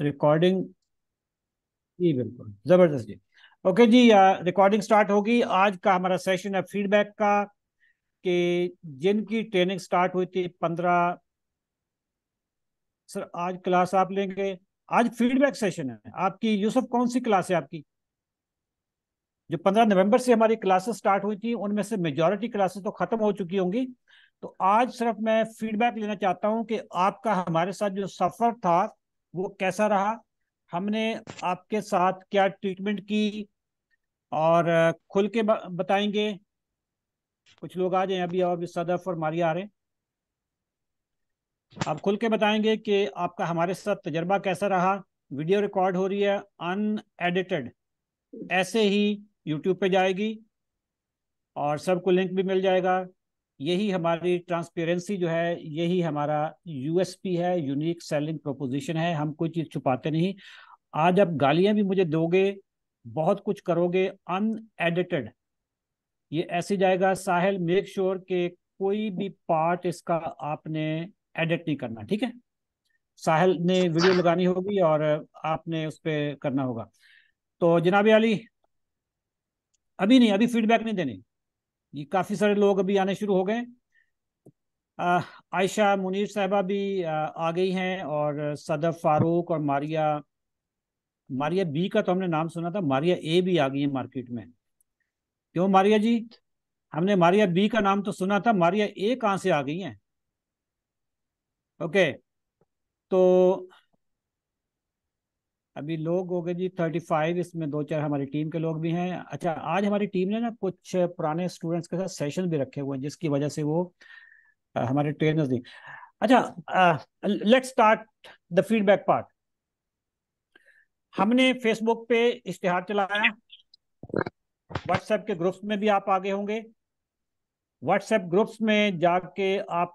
Recording जी, बिल्कुल, ज़बरदस्त जी। ओके जी रिकॉर्डिंग स्टार्ट होगी। आज का हमारा सेशन है फीडबैक का, कि जिनकी ट्रेनिंग स्टार्ट हुई थी पंद्रह, सर, आज क्लास आप लेंगे। आज फीडबैक सेशन है। आपकी यूसुफ कौन सी क्लास है आपकी? जो पंद्रह नवंबर से हमारी क्लासेस स्टार्ट हुई थी, उनमें से मेजॉरिटी क्लासेस तो खत्म हो चुकी होंगी। तो आज सिर्फ़ मैं फीडबैक लेना चाहता हूँ कि आपका, हमारे साथ जो सफ़र था वो कैसा रहा? हमने आपके साथ क्या ट्रीटमेंट की? और खुल के बताएँगे। कुछ लोग आ जाए अभी, और अभी सदफ और मारिया आ रहे आप खुल के बताएँगे कि आपका, हमारे साथ तजर्बा कैसा रहा? वीडियो रिकॉर्ड हो रही है अनएडिटेड ऐसे ही यूट्यूब पे जाएगी, और सबको लिंक भी मिल जाएगा। यही हमारी ट्रांसपेरेंसी जो है, यही हमारा यूएसपी है यूनिक सेलिंग प्रोपोजिशन है, हम कोई चीज़ छुपाते नहीं। आज आप गालियाँ भी मुझे दोगे, बहुत कुछ करोगे अनएडिटेड ये ऐसे जाएगा, साहिल मेक श्योर के कोई भी पार्ट इसका आपने एडिट नहीं करना, ठीक है? साहिल ने वीडियो लगानी होगी और आपने उस पर करना होगा। तो जनाब अली अभी नहीं, अभी फीडबैक नहीं देने। ये काफ़ी सारे लोग अभी आने शुरू हो गए। आयशा मुनीर साहबा भी आ, गई हैं और सदफ फारूक और मारिया मारिया बी का तो हमने नाम सुना था मारिया ए भी आ गई है मार्केट में। क्यों मारिया जी? हमने मारिया बी का नाम तो सुना था मारिया ए कहाँ से आ गई हैं? ओके तो अभी लोग हो गए जी थर्टी फाइव इसमें दो चार हमारी टीम के लोग भी हैं। अच्छा आज हमारी टीम ने ना कुछ पुराने स्टूडेंट्स के साथ सेशन भी रखे हुए हैं, जिसकी वजह से वो हमारे ट्रेनर्स नहीं अच्छा let's start the feedback part हमने फेसबुक पे इश्तिहार चलाया। व्हाट्सएप के ग्रुप्स में भी आप आगे होंगे। व्हाट्सएप ग्रुप्स में जाके आप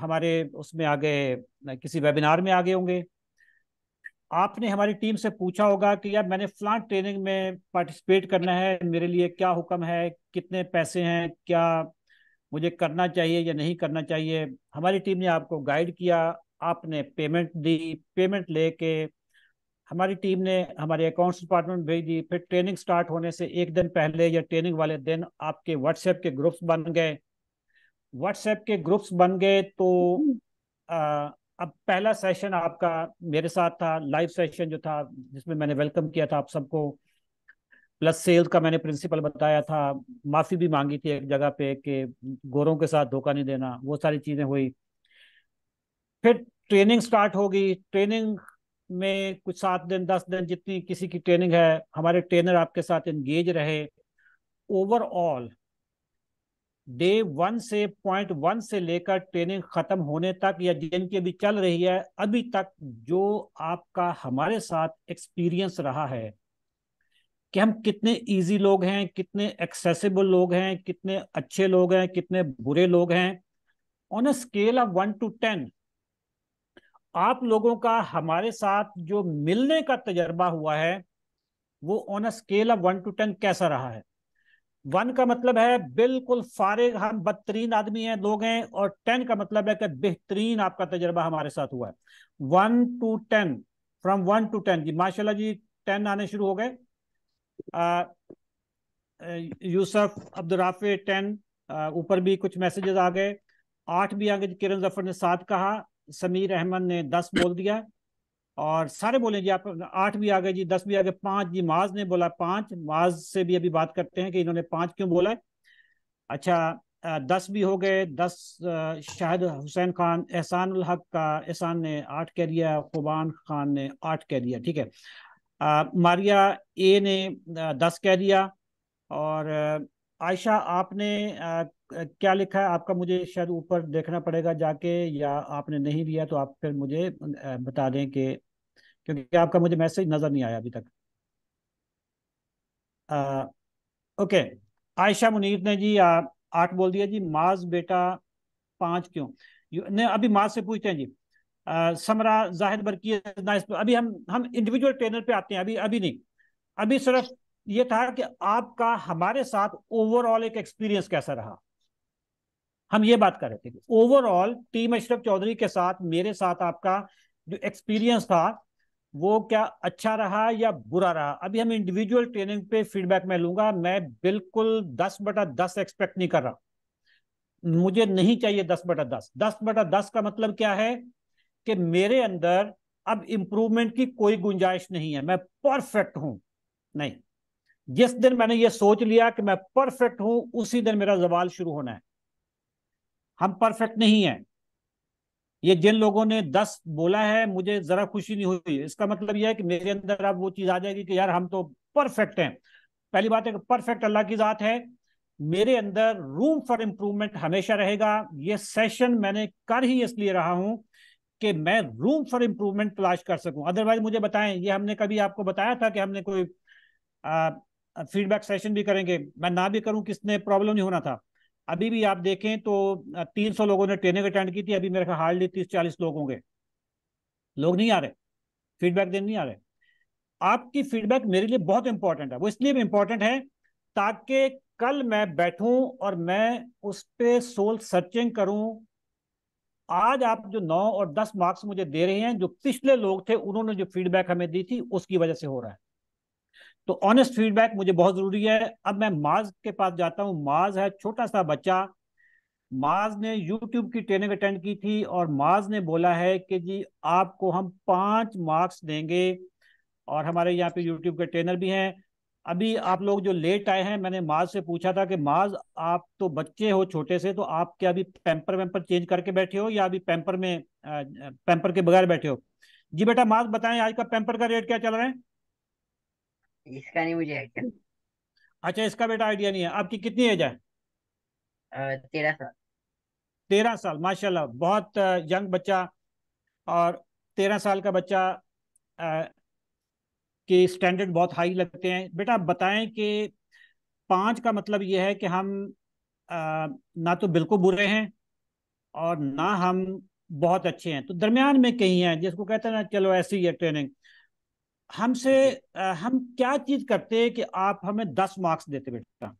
हमारे उसमें आगे, किसी वेबिनार में आगे होंगे। आपने हमारी टीम से पूछा होगा कि यार मैंने फ्लांट ट्रेनिंग में पार्टिसिपेट करना है मेरे लिए क्या हुक्म है कितने पैसे हैं क्या मुझे करना चाहिए या नहीं करना चाहिए। हमारी टीम ने आपको गाइड किया आपने पेमेंट दी पेमेंट लेके हमारी टीम ने हमारे अकाउंट्स डिपार्टमेंट भेज दी। फिर ट्रेनिंग स्टार्ट होने से एक दिन पहले या ट्रेनिंग वाले दिन आपके व्हाट्सएप के ग्रुप्स बन गए। व्हाट्सएप के ग्रुप्स बन गए तो आ, अब पहला सेशन आपका मेरे साथ था लाइव सेशन जो था, जिसमें मैंने वेलकम किया था आप सबको। प्लस सेल्स का मैंने प्रिंसिपल बताया था, माफ़ी भी मांगी थी एक जगह पे कि गोरों के साथ धोखा नहीं देना, वो सारी चीज़ें हुई। फिर ट्रेनिंग स्टार्ट होगी ट्रेनिंग में कुछ सात दिन, दस दिन जितनी किसी की ट्रेनिंग है, हमारे ट्रेनर आपके साथ इंगेज रहे। ओवरऑल डे वन से पॉइंट वन से लेकर ट्रेनिंग खत्म होने तक या जिनकी अभी चल रही है, अभी तक जो आपका हमारे साथ एक्सपीरियंस रहा है कि हम कितने इजी लोग हैं, कितने एक्सेसिबल लोग हैं, कितने अच्छे लोग हैं, कितने बुरे लोग हैं on a scale of one to ten आप लोगों का हमारे साथ जो मिलने का तजर्बा हुआ है, वो on a scale of one to ten कैसा रहा है? वन का मतलब है बिल्कुल फारिग हम बदतरीन आदमी हैं, लोग हैं, और टेन का मतलब है कि बेहतरीन आपका तजर्बा हमारे साथ हुआ है। One to ten from one to ten, जी, माशाल्लाह जी, टेन आने शुरू हो गए। यूसफ अब्दुलराफे टेन ऊपर भी कुछ मैसेजेस आ गए। आठ भी आगे किरण ज़फ़र ने सात कहा, समीर अहमद ने दस बोल दिया। और सारे बोले जी आप आठ भी आ गए जी दस भी आ गए पाँच जी माज ने बोला पाँच माज से भी अभी बात करते हैं कि इन्होंने पाँच क्यों बोला है? अच्छा दस भी हो गए दस शाहिद हुसैन खान एहसान हक का एहसान ने आठ कह दिया खुबान खान ने आठ कह दिया ठीक है? आ, मारिया ए ने दस कह दिया और आयशा आपने आ, क्या लिखा है? आपका मुझे शायद ऊपर देखना पड़ेगा जाके या आपने नहीं दिया तो आप फिर मुझे बता दें कि क्योंकि आपका मुझे मैसेज नज़र नहीं आया अभी तक। आ, ओके। आयशा मुनीर ने जी आठ बोल दिया जी माज बेटा पाँच क्यों? ने अभी माज से पूछते हैं जी। आ, समरा जाहिद बरकी अभी हम हम इंडिविजुअल ट्रेनर पे आते हैं अभी अभी नहीं। अभी सिर्फ़ ये था कि आपका, हमारे साथ ओवरऑल एक एक्सपीरियंस कैसा रहा? हम ये बात कर रहे थे ओवरऑल टीम अशरफ चौधरी के साथ, मेरे साथ आपका जो एक्सपीरियंस था, वो क्या अच्छा रहा या बुरा रहा? अभी हम इंडिविजुअल ट्रेनिंग पे फीडबैक में लूँगा। मैं बिल्कुल दस बटा दस एक्सपेक्ट नहीं कर रहा। मुझे नहीं चाहिए दस बटा दस। दस बटा दस का मतलब क्या है कि मेरे अंदर अब इंप्रूवमेंट की कोई गुंजाइश नहीं है। मैं परफेक्ट हूँ। नहीं। जिस दिन मैंने ये सोच लिया कि मैं परफेक्ट हूँ, उसी दिन मेरा जवाल शुरू होना है। हम परफेक्ट नहीं है। ये जिन लोगों ने दस बोला है, मुझे जरा खुशी नहीं हुई। इसका मतलब यह है कि मेरे अंदर अब वो चीज़ आ जाएगी कि यार, हम तो परफेक्ट हैं। पहली बात है कि परफेक्ट अल्लाह की जात है। मेरे अंदर रूम फॉर इम्प्रूवमेंट हमेशा रहेगा। ये सेशन मैंने कर ही इसलिए रहा हूँ कि मैं रूम फॉर इंप्रूवमेंट तलाश कर सकूँ। अदरवाइज़ मुझे बताएँ, ये हमने कभी आपको बताया था कि हमने कोई फीडबैक सेशन भी करेंगे। मैं ना भी करूँ, किसने प्रॉब्लम नहीं होना था। अभी भी आप देखें तो तीन सौ लोगों ने ट्रेनिंग अटेंड की थी, अभी मेरे ख्याल हार्डली तीस चालीस लोग होंगे। लोग नहीं आ रहे। फीडबैक देने नहीं आ रहे। आपकी फीडबैक मेरे लिए बहुत इंपॉर्टेंट है। वो इसलिए भी इंपॉर्टेंट है ताकि कल मैं बैठूं और मैं उस पर सोल सर्चिंग करूँ। आज आप जो नौ और दस मार्क्स मुझे दे रहे हैं, जो पिछले लोग थे, उन्होंने जो फीडबैक हमें दी थी, उसकी वजह से हो रहा है। तो ऑनेस्ट फीडबैक मुझे बहुत ज़रूरी है। अब मैं माज के पास जाता हूँ। माज है छोटा सा बच्चा। माज ने यूट्यूब की ट्रेनिंग अटेंड की थी और माज ने बोला है कि जी, आपको हम पाँच मार्क्स देंगे और हमारे यहाँ पे यूट्यूब के ट्रेनर भी हैं। अभी आप लोग जो लेट आए हैं, मैंने माज से पूछा था कि माज, आप तो बच्चे हो छोटे से तो आप क्या अभी पैम्पर वैम्पर चेंज करके बैठे हो या अभी पैम्पर में पैम्पर के बगैर बैठे हो? जी बेटा, माज बताएँ, आज का पैम्पर का रेट क्या चल रहा है? इसका नहीं मुझे आइडिया। अच्छा इसका बेटा आइडिया नहीं है। आपकी कितनी एज है? तेरह साल। तेरह साल माशाल्लाह बहुत यंग बच्चा और तेरह साल का बच्चा के स्टैंडर्ड बहुत हाई लगते हैं। बेटा आप बताएँ कि पाँच का मतलब ये है कि हम आ, ना तो बिल्कुल बुरे हैं और ना हम बहुत अच्छे हैं। तो दरमियान में कहीं हैं जिसको कहते हैं ना चलो ऐसी है ट्रेनिंग हमसे हम क्या चीज़ करते हैं कि आप हमें दस मार्क्स देते बेटा?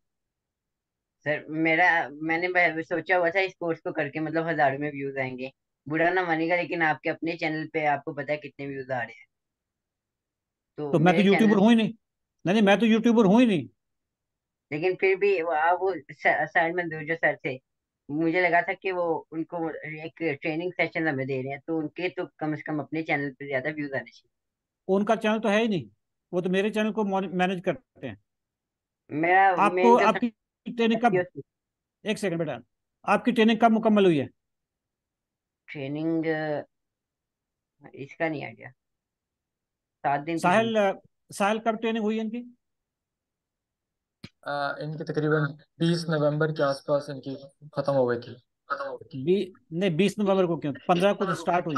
सर मेरा मैंने सोचा हुआ था इस कोर्स को करके मतलब हज़ारों में व्यूज़ आएँगे। बुरा ना मानेगा लेकिन आपके अपने चैनल पे आपको पता है कितने व्यूज़ आ रहे हैं। तो, तो मैं तो यूट्यूबर हूँ ही नहीं। नहीं नहीं मैं तो यूट्यूबर हूँ ही नहीं। लेकिन फिर भी वो साइड में जो सर थे मुझे लगा था कि वो उनको एक ट्रेनिंग सेशन हमें दे रहे हैं तो उनके तो कम से कम अपने चैनल पे ज़्यादा व्यूज़ आने चाहिए। उनका चैनल तो है ही नहीं। वो तो मेरे चैनल को मैनेज करते हैं। मेरा आपको आपकी ट्रेनिंग कब एक सेकंड बेटा आपकी ट्रेनिंग कब मुकम्मल हुई है? ट्रेनिंग इसका नहीं आइडिया। सात दिन साहिल साहिल कब ट्रेनिंग हुई इनकी? आ, इनकी तकरीबन 20 नवंबर के आसपास इनकी खत्म हो गई थी। बी नहीं बीस नवंबर को क्यों? पंद्रह को तो स्टार्ट हुई।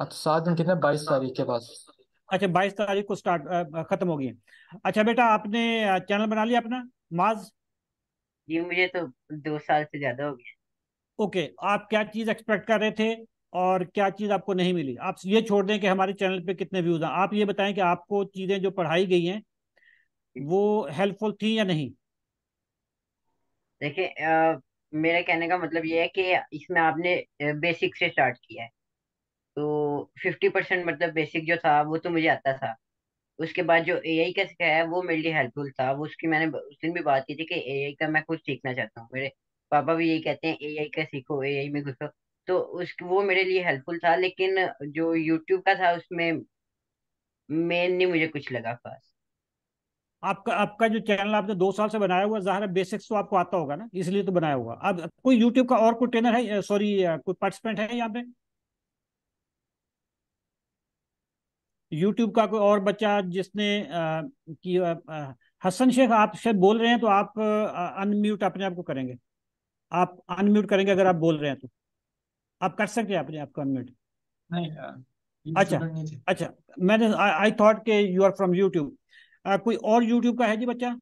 तो सात दिन कितने? बाईस तारीख के पास। अच्छा बाईस तारीख को स्टार्ट खत्म हो गई अच्छा बेटा आपने चैनल बना लिया अपना माज? ये मुझे तो दो साल से ज़्यादा हो गया। ओके आप क्या चीज़ एक्सपेक्ट कर रहे थे और क्या चीज़ आपको नहीं मिली? आप ये छोड़ दें कि हमारे चैनल पे कितने व्यूज़ हैं। आप ये बताएँ कि आपको चीज़ें जो पढ़ाई गई हैं वो हेल्पफुल थी या नहीं? देखिए मेरे कहने का मतलब ये है कि इसमें आपने बेसिक से स्टार्ट किया है। तो फिफ्टी परसेंट मतलब बेसिक जो था, वो तो मुझे आता था। उसके बाद जो ए आई का सिखाया वो मेरे लिए हेल्पफुल था। वो उसकी मैंने उस दिन भी बात की थी कि ए आई का मैं खुद सीखना चाहता हूँ। मेरे पापा भी यही कहते हैं ए आई का सीखो ए आई में घुसो। तो उस, वो मेरे लिए हेल्पफुल था, लेकिन जो यूट्यूब का था, उसमें मेन नहीं मुझे कुछ लगा खास। आपका आपका जो चैनल आपने दो साल से बनाया हुआ ज़ाहिर बेसिक्स तो आपको आता होगा ना, इसलिए तो बनाया होगा अब कोई यूट्यूब का और कोई ट्रेनर है? सॉरी कोई पार्टिसिपेंट है यहाँ पे? यूट्यूब का कोई और बच्चा जिसने कि हसन शेख आप शायद बोल रहे हैं तो आप अनम्यूट अपने आप को करेंगे। आप अनम्यूट करेंगे अगर आप बोल रहे हैं तो। आप कर सकते हैं अपने आप को अनम्यूट नहीं अच्छा अच्छा मैंने आई थॉट के यू आर फ्रॉम यूट्यूब कोई और यूट्यूब का है जी बच्चा?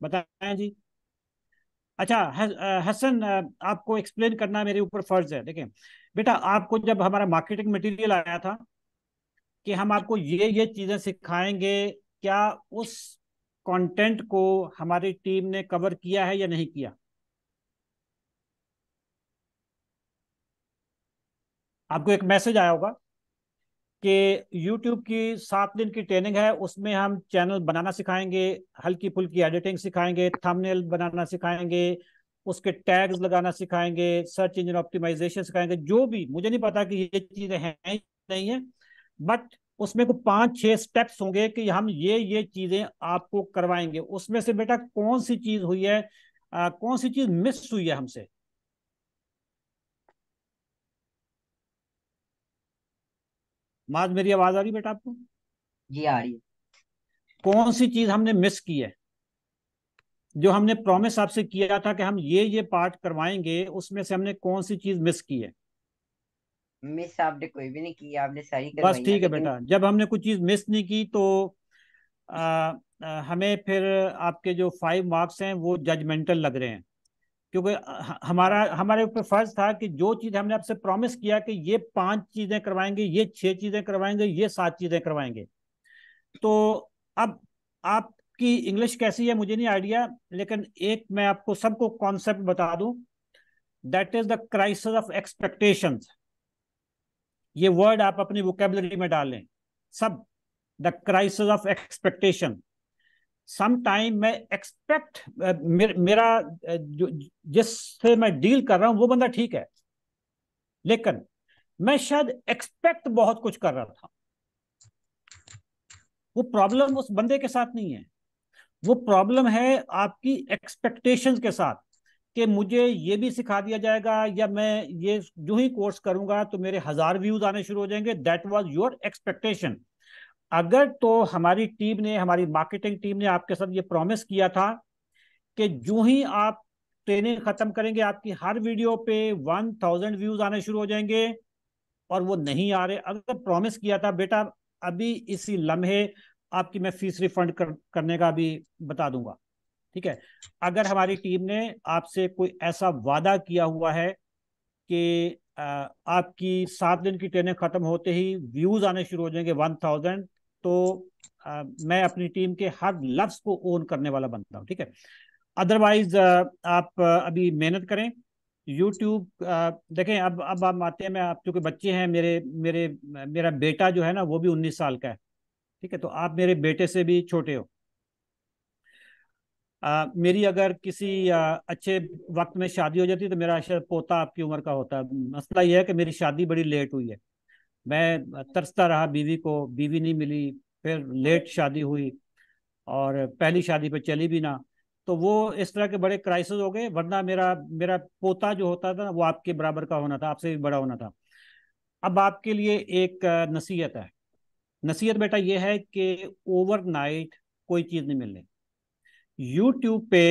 बताएँ जी। अच्छा हसन आपको एक्सप्लेन करना मेरे ऊपर फ़र्ज़ है देखें। बेटा, आपको जब हमारा मार्केटिंग मटेरियल आया था कि हम आपको ये ये चीज़ें सिखाएँगे, क्या उस कंटेंट को हमारी टीम ने कवर किया है या नहीं किया? आपको एक मैसेज आया होगा कि YouTube की सात दिन की ट्रेनिंग है, उसमें हम चैनल बनाना सिखाएँगे हल्की फुल्की एडिटिंग सिखाएँगे थंबनेल बनाना सिखाएँगे उसके टैग्स लगाना सिखाएँगे सर्च इंजन ऑप्टिमाइजेशन सिखाएँगे जो भी। मुझे नहीं पता कि ये चीज़ें हैं नहीं है बट उसमें को पाँच छह स्टेप्स होंगे कि हम ये ये चीज़ें आपको करवाएँगे। उसमें से बेटा कौन सी चीज़ हुई है आ, कौन सी चीज़ मिस हुई है हमसे? माज मेरी आवाज़ आ रही बेटा आपको? जी आ रही है। कौन सी चीज़ हमने मिस की है? जो हमने प्रॉमिस आपसे किया था कि हम ये ये पार्ट करवाएँगे उसमें से हमने कौन सी चीज़ मिस की है? मिस आपने कोई भी नहीं की आपने सारी बस करवाई ठीक है बेटा जब हमने कुछ चीज़ मिस नहीं की तो आ, आ, हमें फिर आपके जो फाइव मार्क्स हैं वो जजमेंटल लग रहे हैं। क्योंकि हमारा हमारे ऊपर फ़र्ज़ था कि जो चीज़ हमने आपसे प्रॉमिस किया कि ये पाँच चीज़ें करवाएँगे ये छह चीज़ें करवाएँगे ये सात चीज़ें करवाएँगे। तो अब आपकी इंग्लिश कैसी है मुझे नहीं आइडिया लेकिन एक मैं आपको सबको कॉन्सेप्ट बता दूँ that is the crisis of expectation ये वर्ड आप अपनी वोकेबलरी में डालें सब the crisis of expectation some time मैं एक्सपेक्ट मेर, जो जिससे मैं डील कर रहा हूँ वो बंदा ठीक है लेकिन मैं शायद एक्सपेक्ट बहुत कुछ कर रहा था। वो प्रॉब्लम उस बंदे के साथ नहीं है। वो प्रॉब्लम है आपकी एक्सपेक्टेशंस के साथ कि मुझे ये भी सिखा दिया जाएगा या मैं ये जो ही कोर्स करूँगा तो मेरे हज़ार व्यूज़ आने शुरू हो जाएँगे। दैट वाज योर एक्सपेक्टेशन अगर तो हमारी टीम ने, हमारी मार्केटिंग टीम ने आपके साथ ये प्रॉमिस किया था कि जो ही आप ट्रेनिंग खत्म करेंगे, आपकी हर वीडियो पे वन थाउज़ेंड व्यूज़ आने शुरू हो जाएँगे और वो नहीं आ रहे। अगर प्रॉमिस किया था, बेटा, अभी इसी लम्हे आपकी मैं फ़ीस रिफंड कर, करने का भी बता दूँगा। ठीक है? अगर हमारी टीम ने आपसे कोई ऐसा वादा किया हुआ है कि आपकी सात दिन की ट्रेनिंग खत्म होते ही व्यूज़ आने शुरू हो जाएँगे वन थाउज़ेंड तो अ, मैं अपनी टीम के हर लफ्ज को ओन करने वाला बनता हूँ। ठीक है? अदरवाइज़ आप अभी मेहनत करें। यूट्यूब देखें अब अब हम आते हैं मैं आप चूँकि बच्चे हैं मेरे मेरे मेरा बेटा जो है ना वो भी उन्नीस साल का है। ठीक है तो आप मेरे बेटे से भी छोटे हो। आ, मेरी अगर किसी आ, अच्छे वक्त में शादी हो जाती तो मेरा शायद पोता आपकी उम्र का होता मसला यह है कि मेरी शादी बड़ी लेट हुई है। मैं तरसता रहा बीवी को बीवी नहीं मिली फिर लेट शादी हुई और पहली शादी पे चली भी ना। तो वो इस तरह के बड़े क्राइसिस हो गए वरना मेरा मेरा पोता जो होता था वो आपके बराबर का होना था आपसे भी बड़ा होना था। अब आपके लिए एक नसीहत है। नसीहत बेटा ये है कि ओवरनाइट कोई चीज़ नहीं मिलनी। यूट्यूब पे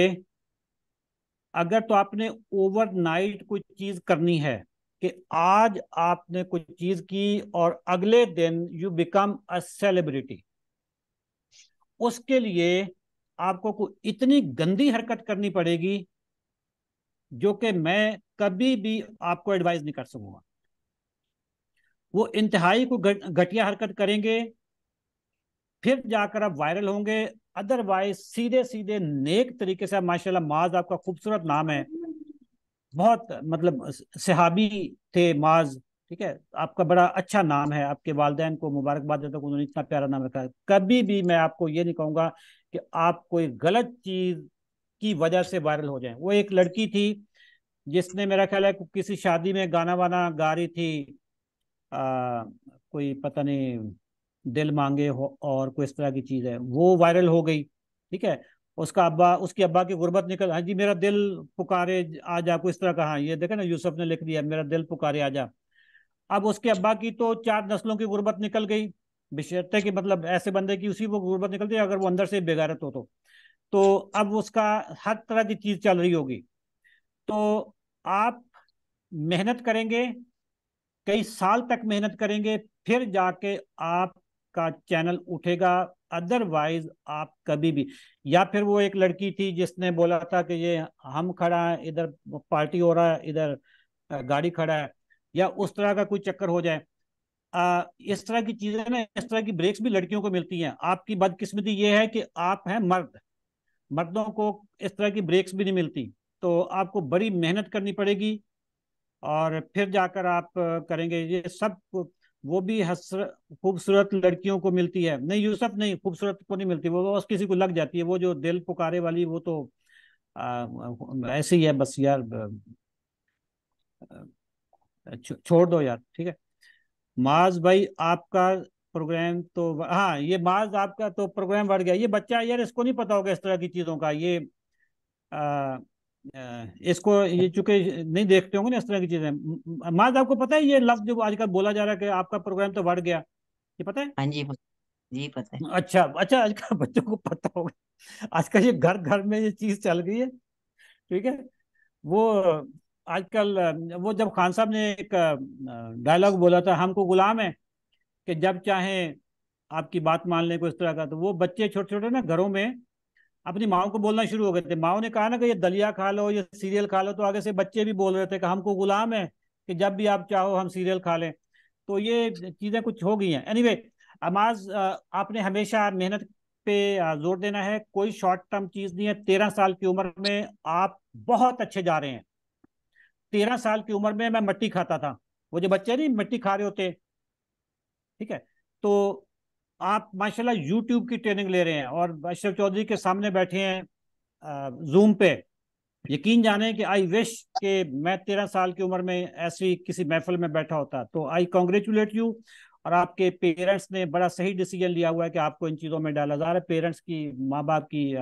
अगर तो आपने ओवरनाइट कोई चीज़ करनी है कि आज आपने कोई चीज़ की और अगले दिन यू बिकम अ सेलिब्रिटी उसके लिए आपको कोई इतनी गंदी हरकत करनी पड़ेगी जो कि मैं कभी भी आपको एडवाइस नहीं कर सकूँगा। वो इंतहाई को घट- घटिया हरकत करेंगे, फिर जाकर आप वायरल होंगे अदरवाइज़ सीधे सीधे नेक तरीके से माशाल्लाह, माज आपका खूबसूरत नाम है। बहुत मतलब सहाबी थे माज, ठीक है? आपका बड़ा अच्छा नाम है, आपके वालदेन को मुबारकबाद देता हूँ, उन्होंने इतना प्यारा नाम रखा कभी भी मैं आपको ये नहीं कहूँगा कि आप कोई गलत चीज़ की वजह से वायरल हो जाए। वो एक लड़की थी, जिसने मेरा ख्याल है किसी शादी में गाना वाना गा रही थी आ, कोई पता नहीं दिल मांगे हो और कोई इस तरह की चीज़ है। वो वायरल हो गई ठीक है? उसका अब्बा उसकी अब्बा की गुर्बत निकल हाँ जी मेरा दिल पुकारे आ जा कोई इस तरह का हाँ ये देखे ना यूसुफ ने लिख दिया मेरा दिल पुकारे आ जा। अब उसके अब्बा की तो चार नस्लों की गुर्बत निकल गई। बशर्ते कि मतलब ऐसे बंदे की उसी वो गुर्बत निकलती है अगर वो अंदर से बेगारत हो तो। तो अब उसका हर तरह की चीज़ चल रही होगी। तो आप मेहनत करेंगे कई साल तक मेहनत करेंगे फिर जाके आपका चैनल उठेगा अदरवाइज़ आप कभी भी। या फिर वो एक लड़की थी जिसने बोला था कि ये हम खड़ा है इधर पार्टी हो रहा है इधर गाड़ी खड़ा है या उस तरह का कोई चक्कर हो जाए। आ, इस तरह की चीज़ें ना इस तरह की ब्रेक्स भी लड़कियों को मिलती हैं। आपकी बदकिस्मती ये है कि आप हैं मर्द। मर्दों को इस तरह की ब्रेक्स भी नहीं मिलती। तो आपको बड़ी मेहनत करनी पड़ेगी। और फिर जाकर आप करेंगे ये सब वो भी खूबसूरत लड़कियों को मिलती है। नहीं यूसुफ नहीं खूबसूरत को नहीं मिलती वो बस किसी को लग जाती है वो जो दिल पुकारे वाली वो तो ऐसे ही है बस यार छोड़ दो यार ठीक है। माज भाई आपका प्रोग्राम तो हाँ ये माज आपका तो प्रोग्राम बढ़ गया। ये बच्चा यार इसको नहीं पता होगा इस तरह की चीज़ों का ये आ, इसको ये चूँकि नहीं देखते होंगे ना इस तरह की चीज़ें। माज आपको पता है ये लफ्ज जो आजकल बोला जा रहा है कि आपका प्रोग्राम तो बढ़ गया ये पता है? हाँ जी जी पता है। अच्छा अच्छा आजकल बच्चों को पता होगा आजकल ये घर घर में ये चीज़ चल गई है ठीक है? वो आजकल वो जब खान साहब ने एक डायलॉग बोला था हमको गुलाम है कि जब चाहे आपकी बात मान लें को इस तरह का तो वो बच्चे छोटे छोटे ना घरों में अपनी माओ को बोलना शुरू हो गए थे। माओ ने कहा ना कि ये दलिया खा लो, ये सीरियल खा लो तो आगे से बच्चे भी बोल रहे थे कि हमको गुलाम है कि जब भी आप चाहो हम सीरियल खा लें। तो ये चीज़ें कुछ हो गई हैं। एनीवे अमाज आपने हमेशा मेहनत पे ज़ोर देना है। कोई शॉर्ट टर्म चीज़ नहीं है। तेरह साल की उम्र में आप बहुत अच्छे जा रहे हैं। तेरह साल की उम्र में मैं मट्टी खाता था। वो जो बच्चे नहीं, मिट्टी खा रहे होते। ठीक है? तो आप माशाल्लाह यूट्यूब की ट्रेनिंग ले रहे हैं और अशरफ चौधरी के सामने बैठे हैं जूम पे। यकीन जाने कि आई विश के मैं तेरह साल की उम्र में ऐसी किसी महफिल में बैठा होता। तो आई कॉन्ग्रेचुलेट यू और आपके पेरेंट्स ने बड़ा सही डिसीज़न लिया हुआ है कि आपको इन चीज़ों में डाला जा रहा है। पेरेंट्स की माँ बाप की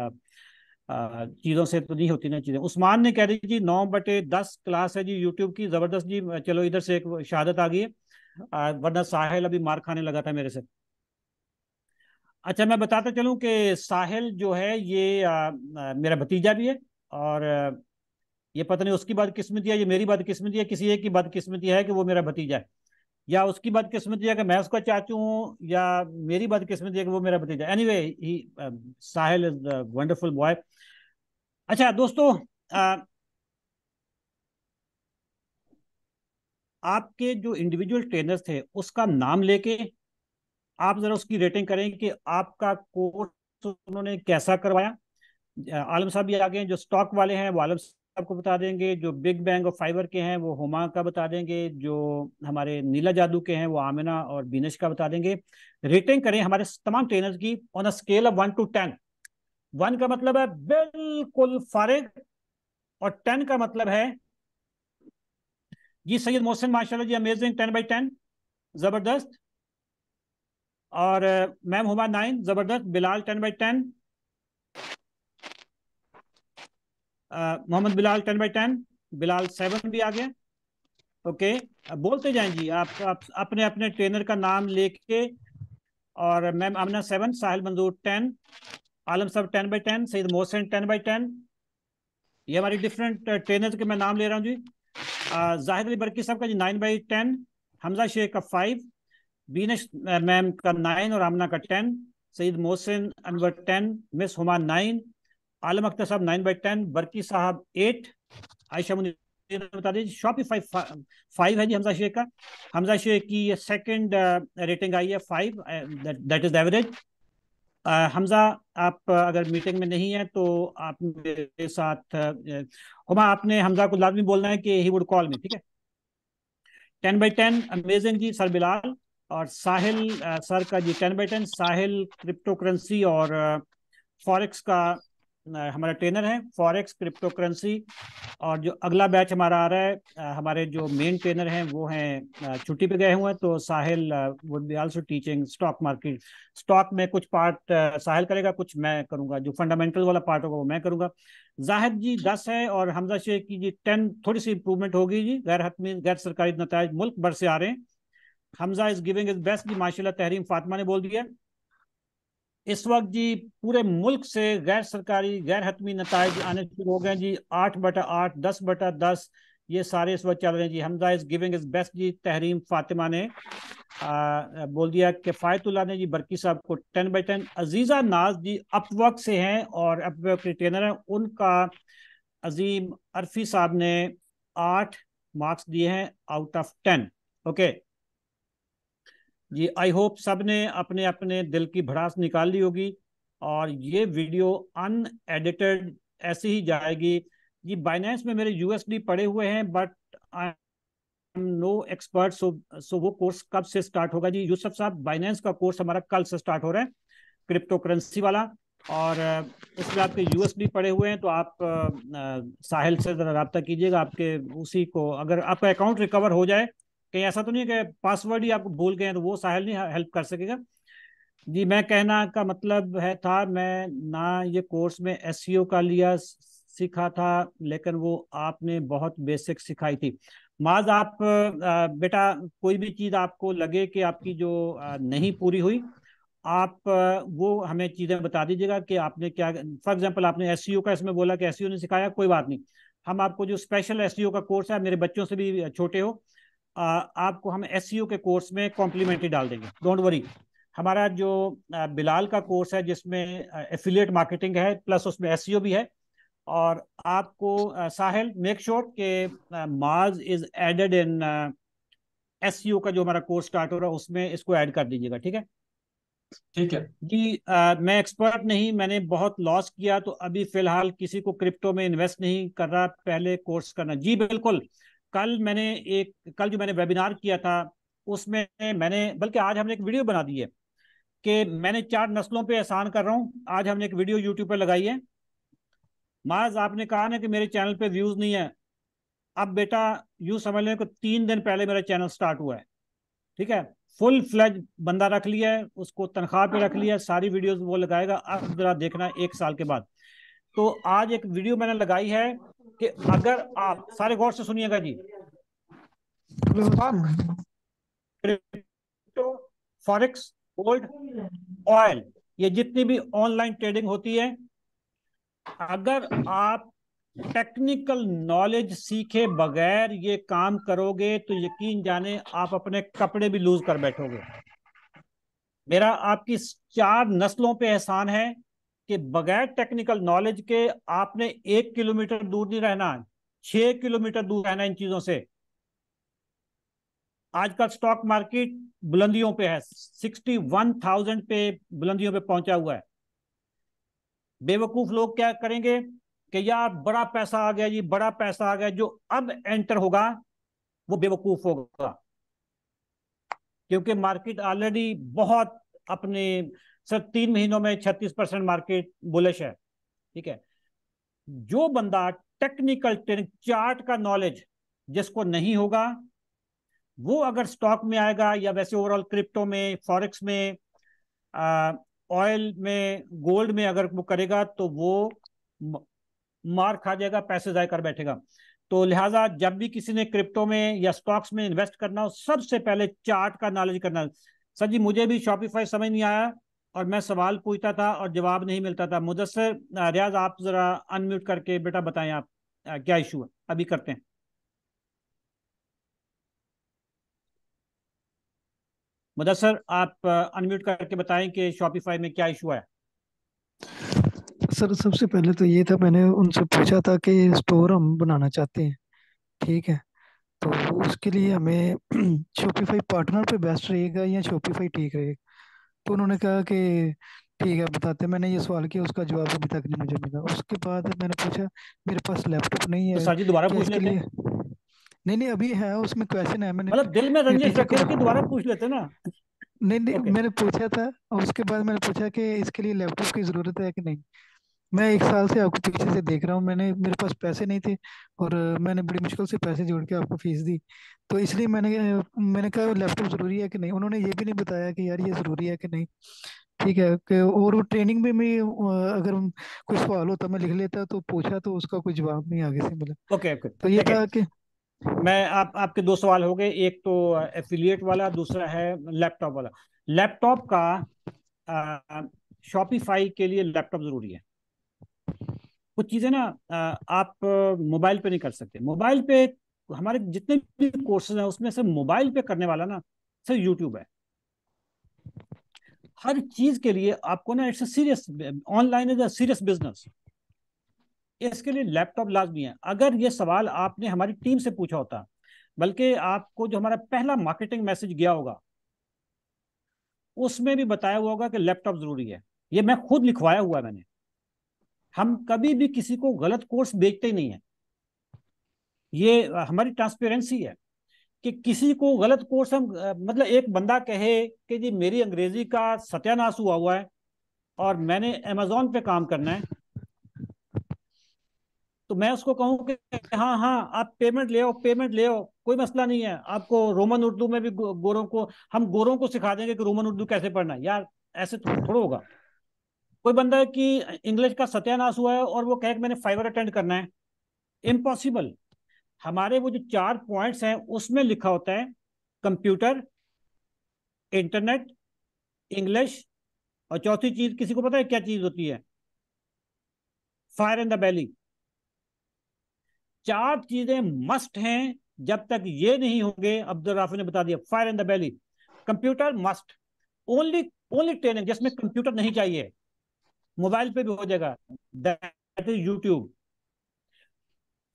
चीज़ों से तो नहीं होती ना चीज़ें। उस्मान ने कह रही जी नौ बटे दस क्लास है जी यूट्यूब की। ज़बरदस्त जी, चलो इधर से एक शहादत आ गई है। वरना साहिल अभी मार खाने लगा था मेरे से। अच्छा मैं बताता चलूँ कि साहिल जो है ये आ, आ, मेरा भतीजा भी है और ये पता नहीं उसकी बदकिस्मती है ये मेरी बदकिस्मती है किसी एक की बदकिस्मती है कि वो मेरा भतीजा है। या उसकी बदकिस्मती है कि मैं उसका चाचू हूँ या मेरी बदकिस्मती है कि वो मेरा भतीजा anyway he Sahil is wonderful boy अच्छा दोस्तों आ, आपके जो इंडिविजुअल ट्रेनर्स थे उसका नाम लेके आप जरा उसकी रेटिंग करें कि आपका कोर्स उन्होंने कैसा करवाया। आलम साहब भी आ गए जो स्टॉक वाले हैं, वो आलम साहब को बता देंगे, जो बिग बैंग और फाइबर के हैं, वो हुमा का बता देंगे, जो हमारे नीला जादू के हैं, वो आमिना और बीनश का बता देंगे। रेटिंग करें हमारे तमाम ट्रेनर्स की on a scale of one to ten one का मतलब है बिल्कुल फारिग और टेन का मतलब है, जी सैयद मोहसिन, माशाल्लाह जी अमेजिंग टेन बाई टेन ज़बरदस्त। और मैम हुमा नाइन ज़बरदस्त Bilal ten by ten. Mohammad Bilal ten by ten Bilal seven भी आ गया। ओके बोलते जाएँ जी आप, आप अपने अपने ट्रेनर का नाम लेके और मैम आमना सेवन साहिल मंजूर टेन आलम साहब ten by ten Saeed Mohsin ten by ten. ये हमारी डिफरेंट ट्रेनर के मैं नाम ले रहा हूँ जी। जाहिद अली बरकी साहब का जी nine by ten Hamza Sheikh का फाइव बीनश मैम का नाइन और आमना का ten Saeed Mohsin Anwar ten miss Humaan nine Alam Akhtar साहब नाइन बाई टेन बरकी साहब एट आयशा बता दीजिए शॉपीफाई फाइव है जी हमजा शेख का हमजा शेख की ये सेकंड रेटिंग आई है five that is average Hamza आप अगर मीटिंग में नहीं है तो आप मेरे साथ हुमा आपने हमजा को लाजमी बोलना है कि ही वुड कॉल मी ठीक है? टेन बाई टेन अमेजिंग जी, सर बिलाल। और साहिल सर का जी ten by ten Sahil crypto currency और फॉरेक्स का हमारा ट्रेनर है। फॉरेक्स क्रिप्टो करेंसी और जो अगला बैच हमारा आ रहा है हमारे जो मेन ट्रेनर हैं, वो हैं छुट्टी पे गए हुए हैं तो Sahil would be also teaching stock market stock में कुछ पार्ट साहिल करेगा, कुछ मैं करूँगा। जो फंडामेंटल वाला पार्ट होगा, वो मैं करूँगा। जाहिद जी, दस है और हमजा शेख की जी टेन थोड़ी सी इंप्रूवमेंट होगी जी। गैर हतमी गैर सरकारी नतज मुल्क भर से आ रहे हैं। Hamza is giving is best जी माशाल्लाह तहरीम फातिमा ने बोल दिया। इस वक्त जी पूरे मुल्क से गैर सरकारी गैर हतमी नतज आने शुरू हो गए जी आठ बटा आठ दस बटा दस ये सारे इस वक्त चल रहे हैं जी। Hamza is giving is best जी तहरीम फातिमा ने आ, बोल दिया कि फायतुल्ला ने जी बरकी साहब को टेन बाई टेन अजीज़ा नाज जी अपवक से हैं और अपवक के ट्रेनर हैं उनका अजीम अरफी साहब ने आठ मार्क्स दिए हैं आउट ऑफ़ टेन ओके जी आई होप सबने अपने अपने दिल की भड़ास निकाल ली होगी और ये वीडियो अनएडिटेड ऐसे ही जाएगी। जी बाइनेंस में मेरे यूएसडी पड़े हुए हैं but I am no expert so so वो कोर्स कब से स्टार्ट होगा? जी यूसुफ साहब बाइनेंस का कोर्स हमारा कल से स्टार्ट हो रहा है क्रिप्टो करेंसी वाला और उसमें आपके यूएसडी पड़े हुए हैं तो आप साहिल से ज़रा रब्ता कीजिएगा, आपके उसी को अगर आपका अकाउंट रिकवर हो जाए कहीं ऐसा तो नहीं है कि पासवर्ड ही आप भूल गए हैं तो वो साहिल नहीं हेल्प कर सकेगा। जी, मैं कहना का मतलब है था, मैं ना ये कोर्स में एस e का लिया सीखा था, लेकिन वो आपने बहुत बेसिक सिखाई थी। माज आप बेटा कोई भी चीज़ आपको लगे कि आपकी जो नहीं पूरी हुई, आप वो हमें चीज़ें बता दीजिएगा कि आपने क्या फॉर एग्जांपल आपने एस का इसमें बोला कि एस ने सिखाया, कोई बात नहीं। हम आपको जो स्पेशल एस का कोर्स है मेरे बच्चों से भी छोटे हो आपको हम एस के कोर्स में कॉम्प्लीमेंट्री डाल देंगे। डोंट वरी हमारा जो बिलाल का कोर्स है जिसमें एफिलिएट मार्केटिंग है प्लस उसमें एस भी है और आपको साहिल मेक श्योर के माज इज़ एडेड इन एस का जो हमारा कोर्स स्टार्ट हो रहा है उसमें इसको ऐड कर दीजिएगा ठीक है? ठीक है। जी आ, मैं एक्सपर्ट नहीं मैंने बहुत लॉस किया तो अभी फ़िलहाल किसी को क्रिप्टो में इन्वेस्ट नहीं कर रहा पहले कोर्स करना। जी बिल्कुल। कल मैंने एक, कल जो मैंने वेबिनार किया था, उसमें मैंने, बल्कि आज हमने एक वीडियो बना दी है, कि मैंने चार नस्लों पे एहसान कर रहा हूँ। आज हमने एक वीडियो यूट्यूब पर लगाई है। माज आपने कहा ना कि मेरे चैनल पे व्यूज़ नहीं है। अब बेटा, यू समझ लें कि तीन दिन पहले मेरा चैनल स्टार्ट हुआ है। ठीक है? फुल फ्लैज बंदा रख लिया है, उसको तनख्वाह पे रख लिया है, सारी वीडियोस वो लगाएगा। अब जरा देखना एक साल के बाद। तो आज एक वीडियो मैंने लगाई है कि अगर आप सारे गौर से सुनिएगा जी। फॉरेक्स गोल्ड ऑयल ये जितनी भी ऑनलाइन ट्रेडिंग होती है, अगर आप टेक्निकल नॉलेज सीखे बगैर ये काम करोगे तो यकीन जाने आप अपने कपड़े भी लूज कर बैठोगे। मेरा आपकी चार नस्लों पे एहसान है कि बगैर टेक्निकल नॉलेज के आपने एक किलोमीटर दूर नहीं रहना, छह किलोमीटर दूर रहना इन चीज़ों से। आजकल स्टॉक मार्केट बुलंदियों पे है सिक्सटी वन थाउज़ेंड पे बुलंदियों पे पहुँचा हुआ है। बेवकूफ़ लोग क्या करेंगे कि यार बड़ा पैसा आ गया जी, बड़ा पैसा आ गया, जो अब एंटर होगा, वो बेवकूफ़ होगा। क्योंकि मार्केट ऑलरेडी बहुत अपने सर, तीन महीनों में छत्तीस परसेंट मार्केट बुलिश है, ठीक है? जो बंदा टेक्निकल चार्ट का नॉलेज जिसको नहीं होगा, वो अगर स्टॉक में आएगा या वैसे ओवरऑल क्रिप्टो में फॉरेक्स में ऑयल में गोल्ड में अगर वो करेगा तो वो मार खा जाएगा, पैसे जाय कर बैठेगा। तो लिहाजा जब भी किसी ने क्रिप्टो में या स्टॉक्स में इन्वेस्ट करना हो, सबसे पहले चार्ट का नॉलेज करना। सर जी, मुझे भी शॉपिफाई समझ नहीं आया। और मैं सवाल पूछता था और जवाब नहीं मिलता था। मुदसर रियाज, आप जरा अनम्यूट करके बेटा बताएँ आप क्या इशू है? अभी करते हैं। मुदसर आप अनम्यूट करके बताएँ कि शॉपिफाई में क्या इशू है। सर, सबसे पहले तो ये था, मैंने उनसे पूछा था कि स्टोर हम बनाना चाहते हैं, ठीक है? तो उसके लिए हमें शॉपिफाई पार्टनर पे बेस्ट रहेगा या शॉपिफाई ठीक रहेगा? तो उन्होंने कहा कि ठीक है बताते मैंने ये सवाल किया उसका जवाब अभी तक नहीं मुझे मिला। उसके बाद मैंने पूछा मेरे पास लैपटॉप नहीं है तो दोबारा पूछ लेते लिए नहीं नहीं अभी है उसमें क्वेश्चन है मैंने मतलब दिल में रंजिश रखे कि दोबारा पूछ लेते ना। नहीं नहीं okay. मैंने पूछा था और उसके बाद मैंने पूछा कि इसके लिए लैपटॉप की ज़रूरत है कि नहीं। मैं एक साल से आपको पीछे से देख रहा हूँ मैंने मेरे पास पैसे नहीं थे और मैंने बड़ी मुश्किल से पैसे जोड़ के आपको फ़ीस दी। तो इसलिए मैंने मैंने कहा लैपटॉप ज़रूरी है कि नहीं? उन्होंने ये भी नहीं बताया कि यार ये ज़रूरी है कि नहीं? ठीक है कि और वो ट्रेनिंग में मैं अगर कोई सवाल होता मैं लिख लेता तो पूछा तो उसका कोई जवाब नहीं आगे से मिला। ओके ओके तो ये था कि मैं आप आपके दो सवाल हो गए एक तो एफिलिएट वाला दूसरा है लैपटॉप वाला। लैपटॉप का शॉपिफाई के लिए लैपटॉप ज़रूरी है। कुछ चीज़ें ना आप मोबाइल पे नहीं कर सकते। मोबाइल पे हमारे जितने भी कोर्सेज हैं, उसमें से मोबाइल पे करने वाला ना सिर्फ़ यूट्यूब है। हर चीज़ के लिए आपको ना, it's serious online is a serious business. इसके लिए लैपटॉप लाजमी है। अगर ये सवाल आपने हमारी टीम से पूछा होता, बल्कि आपको जो हमारा पहला मार्केटिंग मैसेज गया होगा, उसमें भी बताया हुआ होगा कि लैपटॉप ज़रूरी है। ये मैं खुद लिखवाया हुआ मैंने। हम कभी भी किसी को गलत कोर्स बेचते नहीं है। ये हमारी ट्रांसपेरेंसी है कि किसी को गलत कोर्स हम मतलब एक बंदा कहे कि जी मेरी अंग्रेज़ी का सत्यानाश हुआ हुआ है और मैंने अमेजोन पे काम करना है तो मैं उसको कहूँ कि हाँ हाँ आप पेमेंट ले आओ पेमेंट ले आओ, कोई मसला नहीं है। आपको रोमन उर्दू में भी गोरों को, हम गोरों को सिखा देंगे कि रोमन उर्दू कैसे पढ़ना है। यार, ऐसे थोड़ा होगा। कोई बंदा है कि इंग्लिश का सत्यानाश हुआ है और वो कहे कि मैंने फाइवर अटेंड करना है। इम्पॉसिबल हमारे वो जो चार पॉइंट्स हैं, उसमें लिखा होता है कंप्यूटर इंटरनेट इंग्लिश और चौथी चीज़, किसी को पता है क्या चीज़ होती है? फायर इन द बैली चार चीज़ें मस्ट हैं, जब तक ये नहीं होंगे, अब्दुल राफी ने बता दिया fire in the belly computer must only only training जिसमें कंप्यूटर नहीं चाहिए मोबाइल पे भी हो जाएगा। दैट इज़ यूट्यूब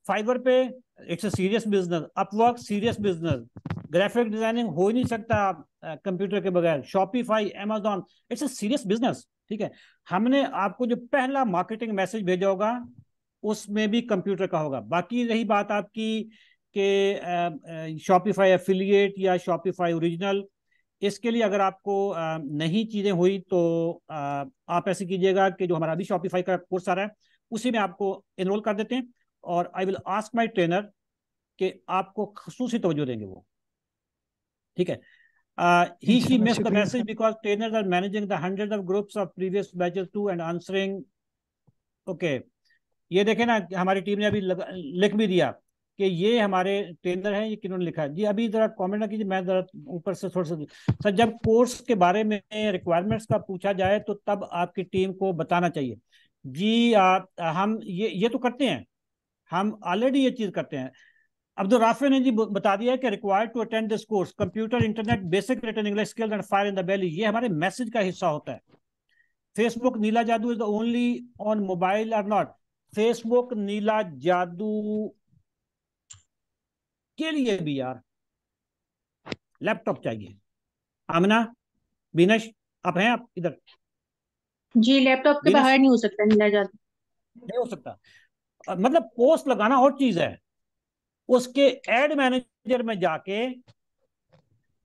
फाइबर पे it's a serious business Upwork serious business graphic designing हो ही नहीं सकता कंप्यूटर के बगैर। Shopify Amazon it's a serious business ठीक है? हमने आपको जो पहला मार्केटिंग मैसेज भेजा होगा, उसमें भी कंप्यूटर का होगा। बाकी रही बात आपकी के शॉपिफाई एफिलिएट या शॉपिफाई ओरिजिनल इसके लिए अगर आपको नहीं चीज़ें हुई तो आप ऐसे कीजिएगा कि जो हमारा अभी शॉपिफाई का कोर्स आ रहा है उसी में आपको इनरोल कर देते हैं और I will ask my trainer कि आपको खसूसी तवज्जो देंगे वो। ठीक है? He she miss the message because trainers are managing the hundred of groups of previous batches to and answering okay ये देखें ना हमारी टीम ने अभी लिख भी दिया। कि ये हमारे ट्रेनर हैं ये किन्होंने लिखा है। जी अभी जरा कमेंट ना कीजिए मैं जरा ऊपर से थोड़ा सा सर जब कोर्स के बारे में रिक्वायरमेंट्स का पूछा जाए तो तब आपकी टीम को बताना चाहिए। जी आ, हम ये ये तो करते हैं। हम ऑलरेडी ये चीज़ करते हैं। अब्दुल राफे ने जी बता दिया कि required to attend this course computer internet basic written English skills and fire in the belly ये हमारे मैसेज का हिस्सा होता है। Facebook Neela Jadoo is the only on mobile are not Facebook Neela Jadoo के लिए भी यार। लैपटॉप चाहिए। आमना बीनश आप हैं आप इधर? जी लैपटॉप के बाहर नहीं हो सकता जादू नहीं हो सकता। मतलब पोस्ट लगाना और चीज़ है। उसके एड मैनेजर में जाके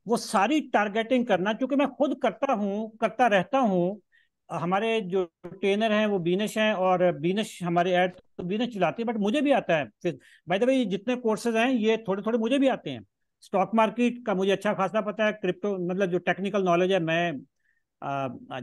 वो सारी टारगेटिंग करना क्योंकि मैं खुद करता हूँ करता रहता हूँ। हमारे जो ट्रेनर हैं, वो बीनश हैं और बीनश हमारे ऐड तो बीनश चलाती है बट मुझे भी आता है फिर। भाई भाई जितने कोर्सेज हैं, ये थोड़े थोड़े मुझे भी आते हैं। स्टॉक मार्केट का मुझे अच्छा खासा पता है क्रिप्टो मतलब जो टेक्निकल नॉलेज है, मैं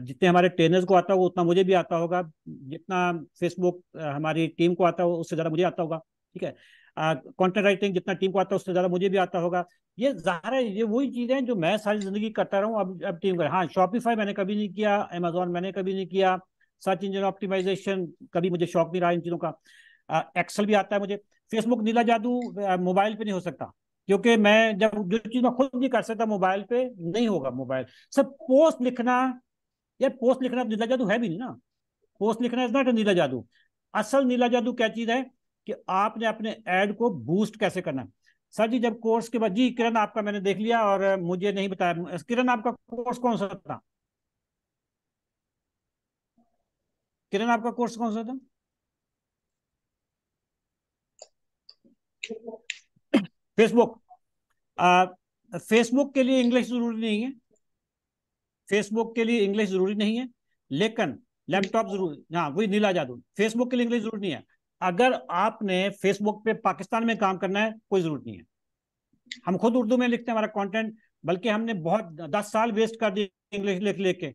जितने हमारे ट्रेनर्स को आता होगा, उतना मुझे भी आता होगा। जितना फेसबुक हमारी टीम को आता हो उससे ज़्यादा मुझे आता होगा, ठीक है? कंटेंट राइटिंग जितना टीम को आता है, उससे ज़्यादा मुझे भी आता होगा। ये ज़ाहिर है, ये वही चीज़ें हैं जो मैं सारी ज़िंदगी करता रहा हूँ अब अब टीम कर हाँ शॉपिफाई मैंने कभी नहीं किया अमेजोन मैंने कभी नहीं किया सर्च इंजन ऑप्टिमाइजेशन कभी मुझे शौक नहीं रहा इन चीज़ों का। एक्सेल भी आता है मुझे। फेसबुक नीला जादू मोबाइल पे नहीं हो सकता, क्योंकि मैं जब जो चीज़ मैं खुद नहीं कर सकता मोबाइल पे नहीं होगा मोबाइल सब पोस्ट लिखना, यार पोस्ट लिखना नीला जादू है भी नहीं ना। पोस्ट लिखना इज़ नॉट नीला जादू। असल नीला जादू क्या चीज़ है? कि आपने अपने एड को बूस्ट कैसे करना सर जी, जब कोर्स के बाद, जी, किरण आपका मैंने देख लिया और मुझे नहीं बताया। किरण, आपका कोर्स कौन सा था? किरण, आपका कोर्स कौन सा था? फेसबुक फेसबुक के लिए इंग्लिश ज़रूरी नहीं है। फेसबुक के लिए इंग्लिश ज़रूरी नहीं है। लेकिन लैपटॉप ज़रूरी हाँ वही नीला जादू। फेसबुक के लिए इंग्लिश ज़रूरी नहीं है। अगर आपने फेसबुक पे पाकिस्तान में काम करना है कोई ज़रूरत नहीं है। हम खुद उर्दू में लिखते हैं हमारा कंटेंट बल्कि हमने बहुत दस साल वेस्ट कर दिए इंग्लिश लिख लिख के।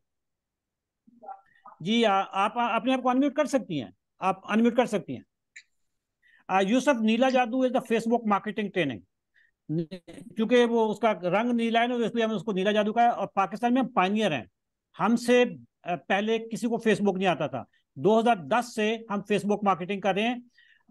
जी आ, आप अपने आप को अनम्यूट कर सकती हैं। आप अनम्यूट कर सकती हैं। Yousuf Neela Jadoo is the Facebook marketing training क्योंकि वो उसका रंग नीला है ना तो इसलिए हमें उसको नीला जादू का है और पाकिस्तान में हम पाइनियर हैं। हमसे पहले किसी को फेसबुक नहीं आता था। 2010 से हम फेसबुक मार्केटिंग कर रहे हैं।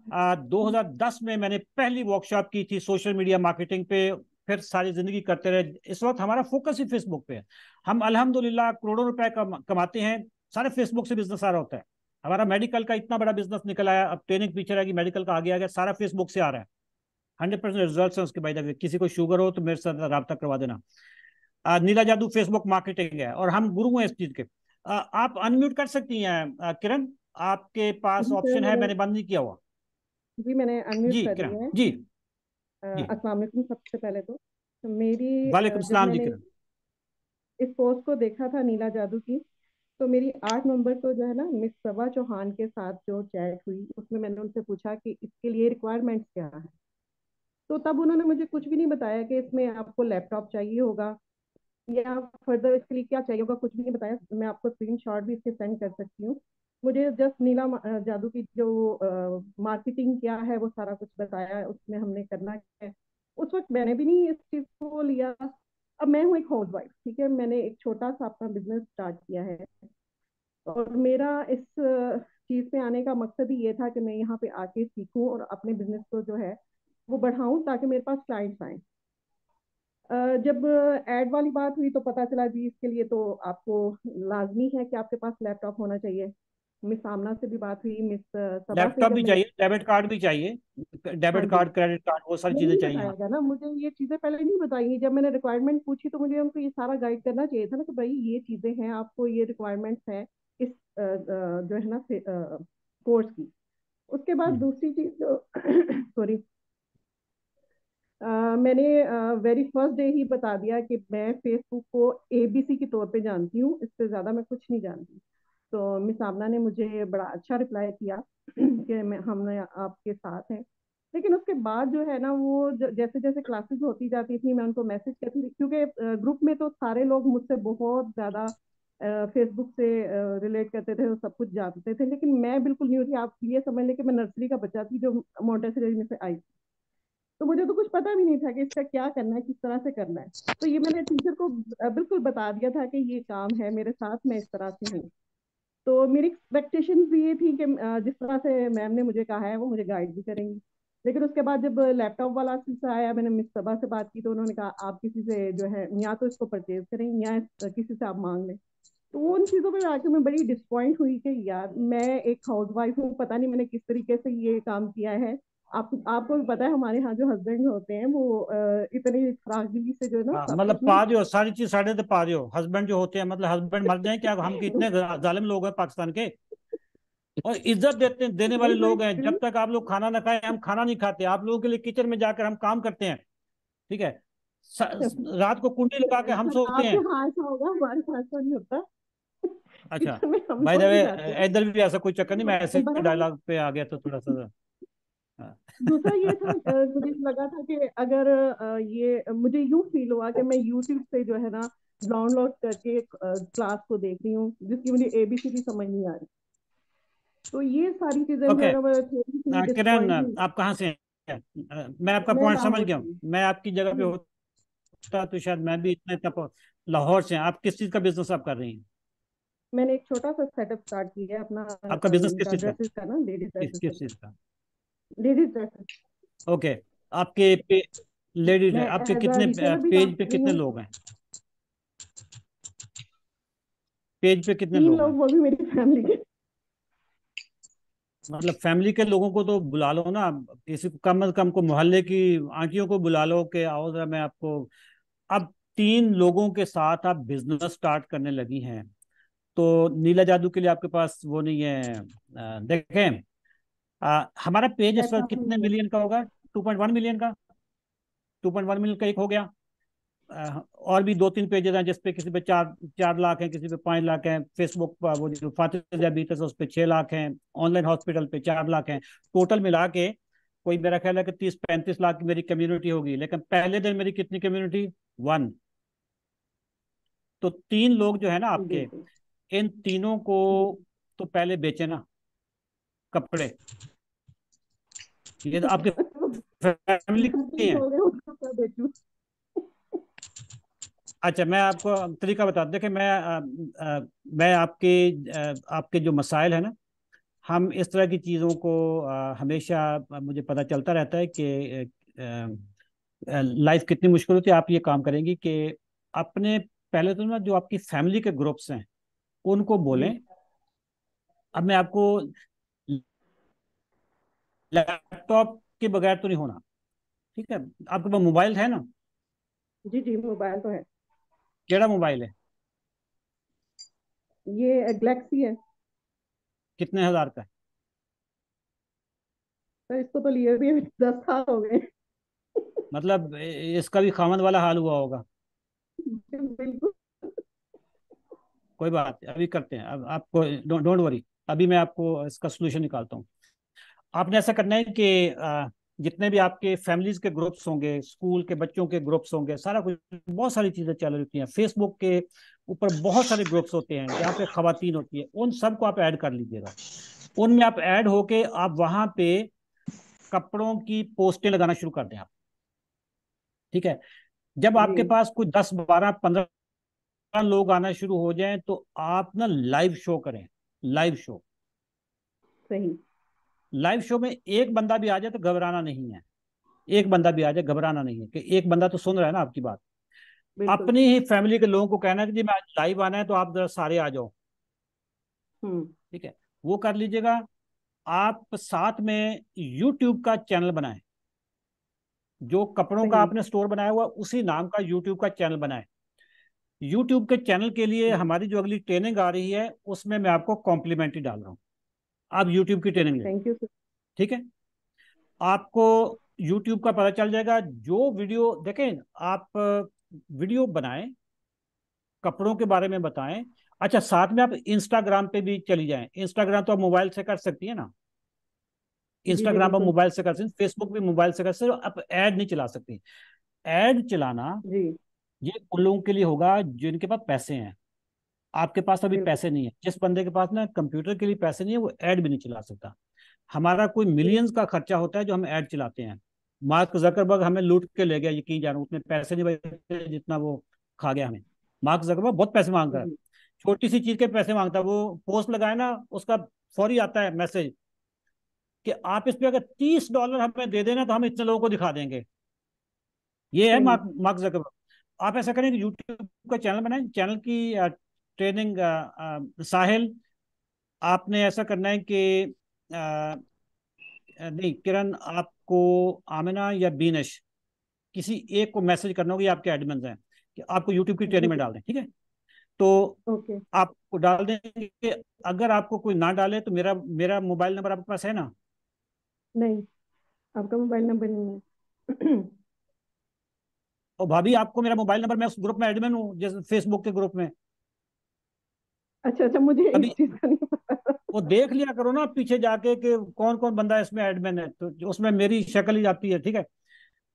आ, 2010 में मैंने पहली वर्कशॉप की थी सोशल मीडिया मार्केटिंग पे फिर सारी ज़िंदगी करते रहे। इस वक्त हमारा फोकस ही फेसबुक पे है। हम अल्हम्दुलिल्लाह करोड़ों रुपए कम, कमाते हैं सारे फेसबुक से बिज़नेस आ रहा होता है। हमारा मेडिकल का इतना बड़ा बिज़नेस निकल आया अब ट्रेनिंग पीछे रहेगी मेडिकल का आगे आ गया सारा फेसबुक से आ रहा है। हंड्रेड परसेंट रिज़ल्ट है उसके बाद किसी को शुगर हो तो मेरे साथ रबता करवा देना। नीला जादू फेसबुक मार्केटिंग है और हम गुरु हैं इस चीज़ के। आप अनम्यूट कर सकती हैं किरण। आपके पास ऑप्शन है मैंने बंद नहीं किया हुआ। जी मैंने अनम्यूट जी कर किरण दिया है। जी। अस्सलाम वालेकुम सबसे पहले तो। मेरी वालेकुम सलाम जी किरण। इस पोस्ट को देखा था नीला जादू की तो मेरी आठ नवंबर को जो है ना मिस सबा चौहान के साथ जो चैट हुई उसमें मैंने उनसे पूछा कि इसके लिए रिक्वायरमेंट्स क्या है? तो तब उन्होंने मुझे कुछ भी नहीं बताया कि इसमें आपको लैपटॉप चाहिए होगा या फर्दर इसके लिए क्या चाहिए होगा? कुछ भी नहीं बताया। मैं आपको स्क्रीन शॉट भी इसके सेंड कर सकती हूँ। मुझे जस्ट नीला जादू की जो मार्केटिंग क्या है, वो सारा कुछ बताया उसमें हमने करना है। उस वक्त मैंने भी नहीं इस चीज़ को लिया। अब मैं हूँ एक हाउस वाइफ ठीक है? मैंने एक छोटा सा अपना बिज़नेस स्टार्ट किया है। और मेरा इस चीज़ पे आने का मकसद ही ये था कि मैं यहाँ पे आके सीखूं और अपने बिज़नेस को जो है, वो बढ़ाऊं ताकि मेरे पास क्लाइंट्स आए। जब एड वाली बात हुई तो पता चला जी इसके लिए तो आपको लाजमी है कि आपके पास लैपटॉप होना चाहिए। मिस आमना से भी बात हुई मिस लैपटॉप भी चाहिए डेबिट कार्ड भी चाहिए हाँ डेबिट कार्ड क्रेडिट कार्ड वो सारी चीज़ें चाहिए। ना मुझे ये चीज़ें पहले नहीं बताई जब मैंने रिक्वायरमेंट पूछी तो मुझे उनको ये सारा गाइड करना चाहिए था ना कि भाई ये चीज़ें हैं आपको ये रिक्वायरमेंट्स हैं इस जो है ना कोर्स की। उसके बाद हम्म। दूसरी चीज़ जो सॉरी मैंने वेरी फ़र्स्ट डे ही बता दिया कि मैं फेसबुक को एबीसी के तौर पे जानती हूँ, इससे ज़्यादा मैं कुछ नहीं जानती। तो मिस आमना ने मुझे बड़ा अच्छा रिप्लाई किया कि मैं हमने आपके साथ हैं। लेकिन उसके बाद जो है ना, वो जैसे जैसे क्लासेस होती जाती थी, मैं उनको मैसेज करती थी, क्योंकि ग्रुप में तो सारे लोग मुझसे बहुत ज़्यादा फेसबुक से रिलेट करते थे, सब कुछ जानते थे। लेकिन मैं बिल्कुल नहीं थी आप ये समझ लें कि मैं नर्सरी का बच्चा थी, जो मोटेसरी में से आई थी। तो मुझे तो कुछ पता भी नहीं था कि इसका क्या करना है, किस तरह से करना है। तो ये मैंने टीचर को बिल्कुल बता दिया था कि ये काम है, मेरे साथ मैं इस तरह से हूँ। तो मेरी एक्सपेक्टेशन भी ये थी कि जिस तरह से मैम ने मुझे कहा है, वो मुझे गाइड भी करेंगी। लेकिन उसके बाद जब लैपटॉप वाला सिलसिला आया, मैंने मिस सबा से बात की तो उन्होंने कहा, आप किसी से जो है, या तो इसको परचेज करें, या किसी से आप मांग लें। तो वो उन चीज़ों पर आके मैं बड़ी डिसपॉइंट हुई कि यार, मैं एक हाउस वाइफ हूँ, पता नहीं मैंने किस तरीके से ये काम किया है। आप आपको भी पता है हमारे यहाँ जो हस्बैंड होते हैं वो इतनी फरागदिली से जो है ना हाँ मतलब पा हो सारी चीज़ साढ़े तो पा हो हस्बैंड जो होते हैं मतलब हस्बैंड मर जाए क्या? हम कितने जालिम लोग हैं पाकिस्तान के? और इज़्ज़त देते देने वाले लोग हैं। जब तक आप लोग खाना ना खाएँ हम खाना नहीं खाते। आप लोगों के लिए किचन में जाकर हम काम करते हैं। ठीक है? रात को कुंडी लगा के हम सोते हैं। होगा अच्छा। किचन में हम बाय द लोग वे भी इधर भी ऐसा कोई चक्कर नहीं मैं ऐसे डायलॉग पे आ गया तो थोड़ा सा। दूसरा ये था मुझे लगा था कि अगर ये मुझे यूँ फील हुआ कि मैं यूट्यूब से जो है ना डाउनलोड करके क्लास को देख रही हूँ जिसकी मुझे एबीसीडी समझ नहीं आ रही। तो ये सारी चीज़ें सी किरण आप कहाँ से हैं? मैं आपका पॉइंट समझ गया हूँ। मैं आपकी जगह पे हम्म, होता तो शायद मैं भी इतने तक लाहौर से आप किस चीज़ का बिज़नेस आप कर रही हैं? मैंने एक छोटा सा सेटअप स्टार्ट किया है अपना आपका बिज़नेस किस चीज़ का? ना लेडीज़ किस चीज़ का? लेडीज़ ड्रेसेस ओके आपके पे, लेडीज़ है आपके कितने पेज पे कितने लोग हैं? पेज पे कितने लोग लोग वो भी मेरी फैमिली के। मतलब फैमिली के लोगों को तो बुला लो ना। किसी को कम अज कम को मोहल्ले की आंटियों को बुला लो कि आओ जरा मैं आपको। अब तीन लोगों के साथ आप बिज़नेस स्टार्ट करने लगी हैं। तो नीला जादू के लिए आपके पास वो नहीं है देखें अ, हमारा पेज इस वक्त कितने मिलियन का होगा? टू पॉइंट वन मिलियन का? टू पॉइंट वन मिलियन का एक हो गया। और भी दो तीन पेजेस हैं जिसपे किसी पे चार चार लाख हैं किसी पे पाँच लाख हैं। फेसबुक पर वो जो फातिह डायबिटीज़ उस पे छः लाख हैं। ऑनलाइन हॉस्पिटल पे चार लाख हैं। टोटल मिला के कोई मेरा ख्याल है कि तीस पैंतीस लाख की मेरी कम्युनिटी होगी। लेकिन पहले दिन मेरी कितनी कम्युनिटी वन तो तीन लोग जो है ना आपके इन तीनों को। तो पहले बेचे ना। कपड़े। ये तो आपके फैमिली के हैं। अच्छा मैं आपको तरीका बता दूँ देखिए मैं अ, अ, मैं आपके अ, आपके जो मसाइल है ना हम इस तरह की चीज़ों को अ, हमेशा मुझे पता चलता रहता है कि लाइफ कितनी मुश्किल होती है। आप ये काम करेंगी कि अपने पहले तो ना जो आपकी फैमिली के ग्रुप्स हैं उनको बोलें। अब मैं आपको लैपटॉप के बगैर तो नहीं होना। ठीक है? आपके पास मोबाइल है ना? जी जी मोबाइल तो है। केड़ा मोबाइल है? ये गैलेक्सी है। कितने हज़ार का है? तो इसको तो लिए भी दस साल हो गए। मतलब इसका भी खामन वाला हाल हुआ होगा। बिल्कुल। कोई बात अभी करते हैं। अब आपको डोंट वरी। अभी मैं आपको इसका सोल्यूशन निकालता हूँ। आपने ऐसा करना है कि जितने भी आपके फैमिलीज़ के ग्रुप्स होंगे स्कूल के बच्चों के ग्रुप्स होंगे सारा कुछ बहुत सारी चीज़ें चल रही हैं। फेसबुक के ऊपर बहुत सारे ग्रुप्स होते हैं जहाँ पे खातन होती है उन सबको आप ऐड कर लीजिएगा। उनमें आप ऐड होके आप वहाँ पे कपड़ों की पोस्टें लगाना शुरू कर दें आप। ठीक है? जब आपके पास कुछ दस बारह पंद्रह लोग आना शुरू हो जाएँ तो आप ना लाइव शो करें लाइव शो सही। लाइव शो में एक बंदा भी आ जाए तो घबराना नहीं है। एक बंदा भी आ जाए घबराना नहीं है कि एक बंदा तो सुन रहा है ना आपकी बात। अपनी ही फैमिली के लोगों को कहना है कि जी मैं लाइव आना है तो आप जरा सारे आ जाओ। हम्म। ठीक है? वो कर लीजिएगा। आप साथ में यूट्यूब का चैनल बनाए। जो कपड़ों का आपने स्टोर बनाया हुआ उसी नाम का यूट्यूब का चैनल बनाए। यूट्यूब के चैनल के लिए हमारी जो अगली ट्रेनिंग आ रही है उसमें मैं आपको कॉम्प्लीमेंट्री डाल रहा हूँ। आप यूट्यूब की ट्रेनिंग थैंक यू ठीक है? आपको यूट्यूब का पता चल जाएगा जो वीडियो देखें आप वीडियो बनाएँ कपड़ों के बारे में बताएँ। अच्छा साथ में आप इंस्टाग्राम पे भी चली जाएँ। इंस्टाग्राम तो आप मोबाइल से कर सकती है ना? इंस्टाग्राम आप मोबाइल से कर सकते फेसबुक भी मोबाइल से कर सकते आप एड नहीं चला सकती। एड चलाना जी। ये उन लोगों के लिए होगा जिनके पास पैसे हैं। आपके पास अभी पैसे नहीं है। जिस बंदे के पास ना कंप्यूटर के लिए पैसे नहीं है वो ऐड भी नहीं चला सकता। हमारा कोई मिलियंस का खर्चा होता है जो हम ऐड चलाते हैं। मार्क जकरबर्ग हमें लूट के ले गया यकीन जानो उसने पैसे नहीं बचे जितना वो खा गया हमें। मार्क जकरबर्ग बहुत पैसे मांग रहा है। छोटी सी चीज़ के पैसे माँगता है वो पोस्ट लगाए ना उसका फौरी आता है मैसेज कि आप इस पे अगर तीस डॉलर हमें दे देना तो हम इतने लोगों को दिखा देंगे। ये है मार्क मार्क जकरबर्ग। आप ऐसा करें कि यूट्यूब का चैनल बनाए चैनल की ट्रेनिंग साहिल आपने ऐसा करना है कि नहीं किरण आपको आमिना या बीनश किसी एक को मैसेज करना होगा आपके एडमिन हैं कि आपको यूट्यूब की ट्रेनिंग में डाल दें ठीक है? तो ओके। आपको डाल देंगे अगर आपको कोई ना डाले तो मेरा मेरा मोबाइल नंबर आपके पास है ना? नहीं आपका मोबाइल नंबर नहीं है। और भाभी आपको मेरा मोबाइल नंबर मैं उस ग्रुप में एडमिन हूँ जैसे फेसबुक के ग्रुप में। अच्छा अच्छा मुझे पता। वो देख लिया करो ना पीछे जाके कि कौन कौन बंदा इसमें एडमिन है। तो उसमें मेरी शक्ल ही जाती है ठीक है?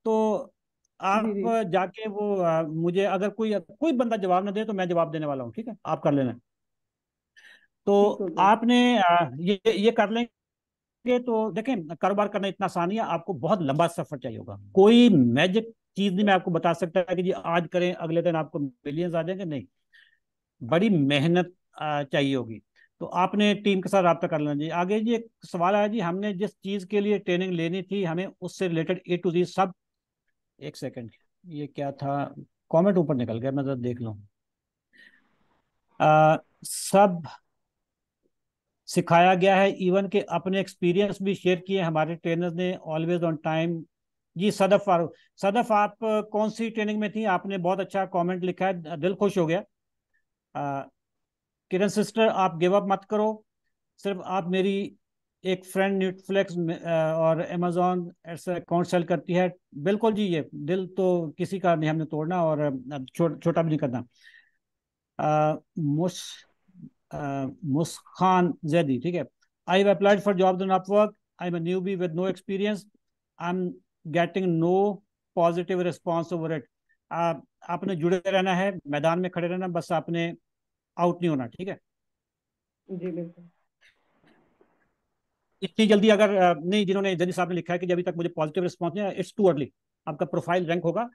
तो आप जाके वो आ, मुझे अगर कोई कोई बंदा जवाब ना दे तो मैं जवाब देने वाला हूँ ठीक है? आप कर लेना। तो आपने आ, ये ये कर लेंगे तो देखें कारोबार करना इतना आसानी है आपको बहुत लंबा सफ़र चाहिए होगा। कोई मैजिक चीज़ नहीं मैं आपको बता सकता कि जी आज करें अगले दिन आपको मिलियंस आ जाएँगे नहीं। बड़ी मेहनत चाहिए होगी। तो आपने टीम के साथ रब्ता कर लेना जी। आगे जी एक सवाल आया जी, हमने जिस चीज़ के लिए ट्रेनिंग लेनी थी, हमें उससे रिलेटेड ए टू जी सब एक सेकंड, ये क्या था? कमेंट ऊपर निकल गया, मैं देख लू। सब सिखाया गया है, इवन के अपने एक्सपीरियंस भी शेयर किए हमारे ट्रेनर्स ने, always on time. Ji Sadaf Farooq Sadaf आप कौन सी ट्रेनिंग में थी? आपने बहुत अच्छा कमेंट लिखा है, दिल खुश हो गया। किरण सिस्टर, आप गिव अप मत करो। सिर्फ़ आप मेरी एक फ्रेंड नेटफ्लिक्स और अमेजोन ऐसा अकाउंट सेल करती है। बिल्कुल जी, ये दिल तो किसी का नहीं, हमने तोड़ना और छोटा भी नहीं करना। मुस मुस्खान जैदी, ठीक है। I have applied for job in Upwork I am newbie with no experience I am getting no positive response over it आपने जुड़े रहना है, मैदान में खड़े रहना, बस आपने आउट नहीं होना ठीक है? जी बिल्कुल। इतनी जल्दी अगर नहीं जिन्होंने जनी साहब ने लिखा है कि अभी तक मुझे पॉजिटिव रिस्पॉन्स नहीं इट्स टू अर्ली आपका प्रोफ़ाइल रैंक होगा।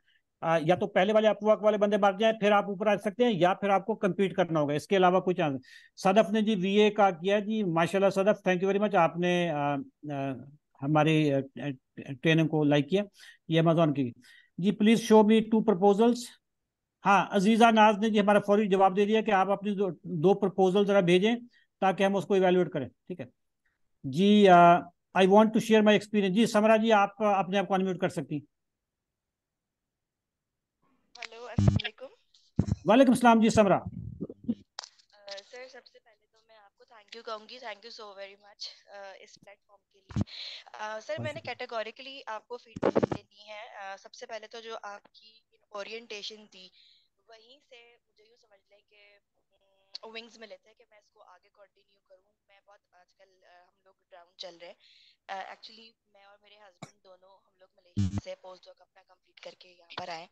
या तो पहले वाले अपवर्क वाले बंदे मार जाए फिर आप ऊपर आ सकते हैं या फिर आपको कम्पीट करना होगा। इसके अलावा कोई चांस सदफ ने जी वीए का किया जी माशाल्लाह Sadaf thank you very much आपने आ, आ, हमारी ट्रेनिंग को लाइक किया ये अमेजोन की। जी please show me two proposals हाँ अजीजा नाज ने जी हमारा फौरी जवाब दे दिया कि आप अपनी दो, दो प्रपोजल जरा भेजें ताकि हम उसको इवेल्युएट करें ठीक है? जी I want to share my experience जी समरा जी आप अपने आप को अनम्यूट कर सकती वालेकुम वालेकुम सलाम जी समरा। सर सबसे पहले तो मैं आपको थैंक यू कहूँगी। Thank you so very much इस प्लेटफॉर्म के लिए। सर मैंने कैटेगोरिकली आपको फीडबैक देनी है। uh, सबसे पहले तो जो आपकी ओरिएंटेशन थी वहीं से मुझे यूँ समझ लें कि विंग्स मिले थे कि मैं इसको आगे कंटिन्यू करूँ। मैं बहुत आजकल हम लोग डाउन चल रहे हैं। एक्चुअली मैं और मेरे हस्बैंड दोनों हम लोग मलेशिया से पोस्ट डॉक अपना कंप्लीट करके यहाँ पर आए।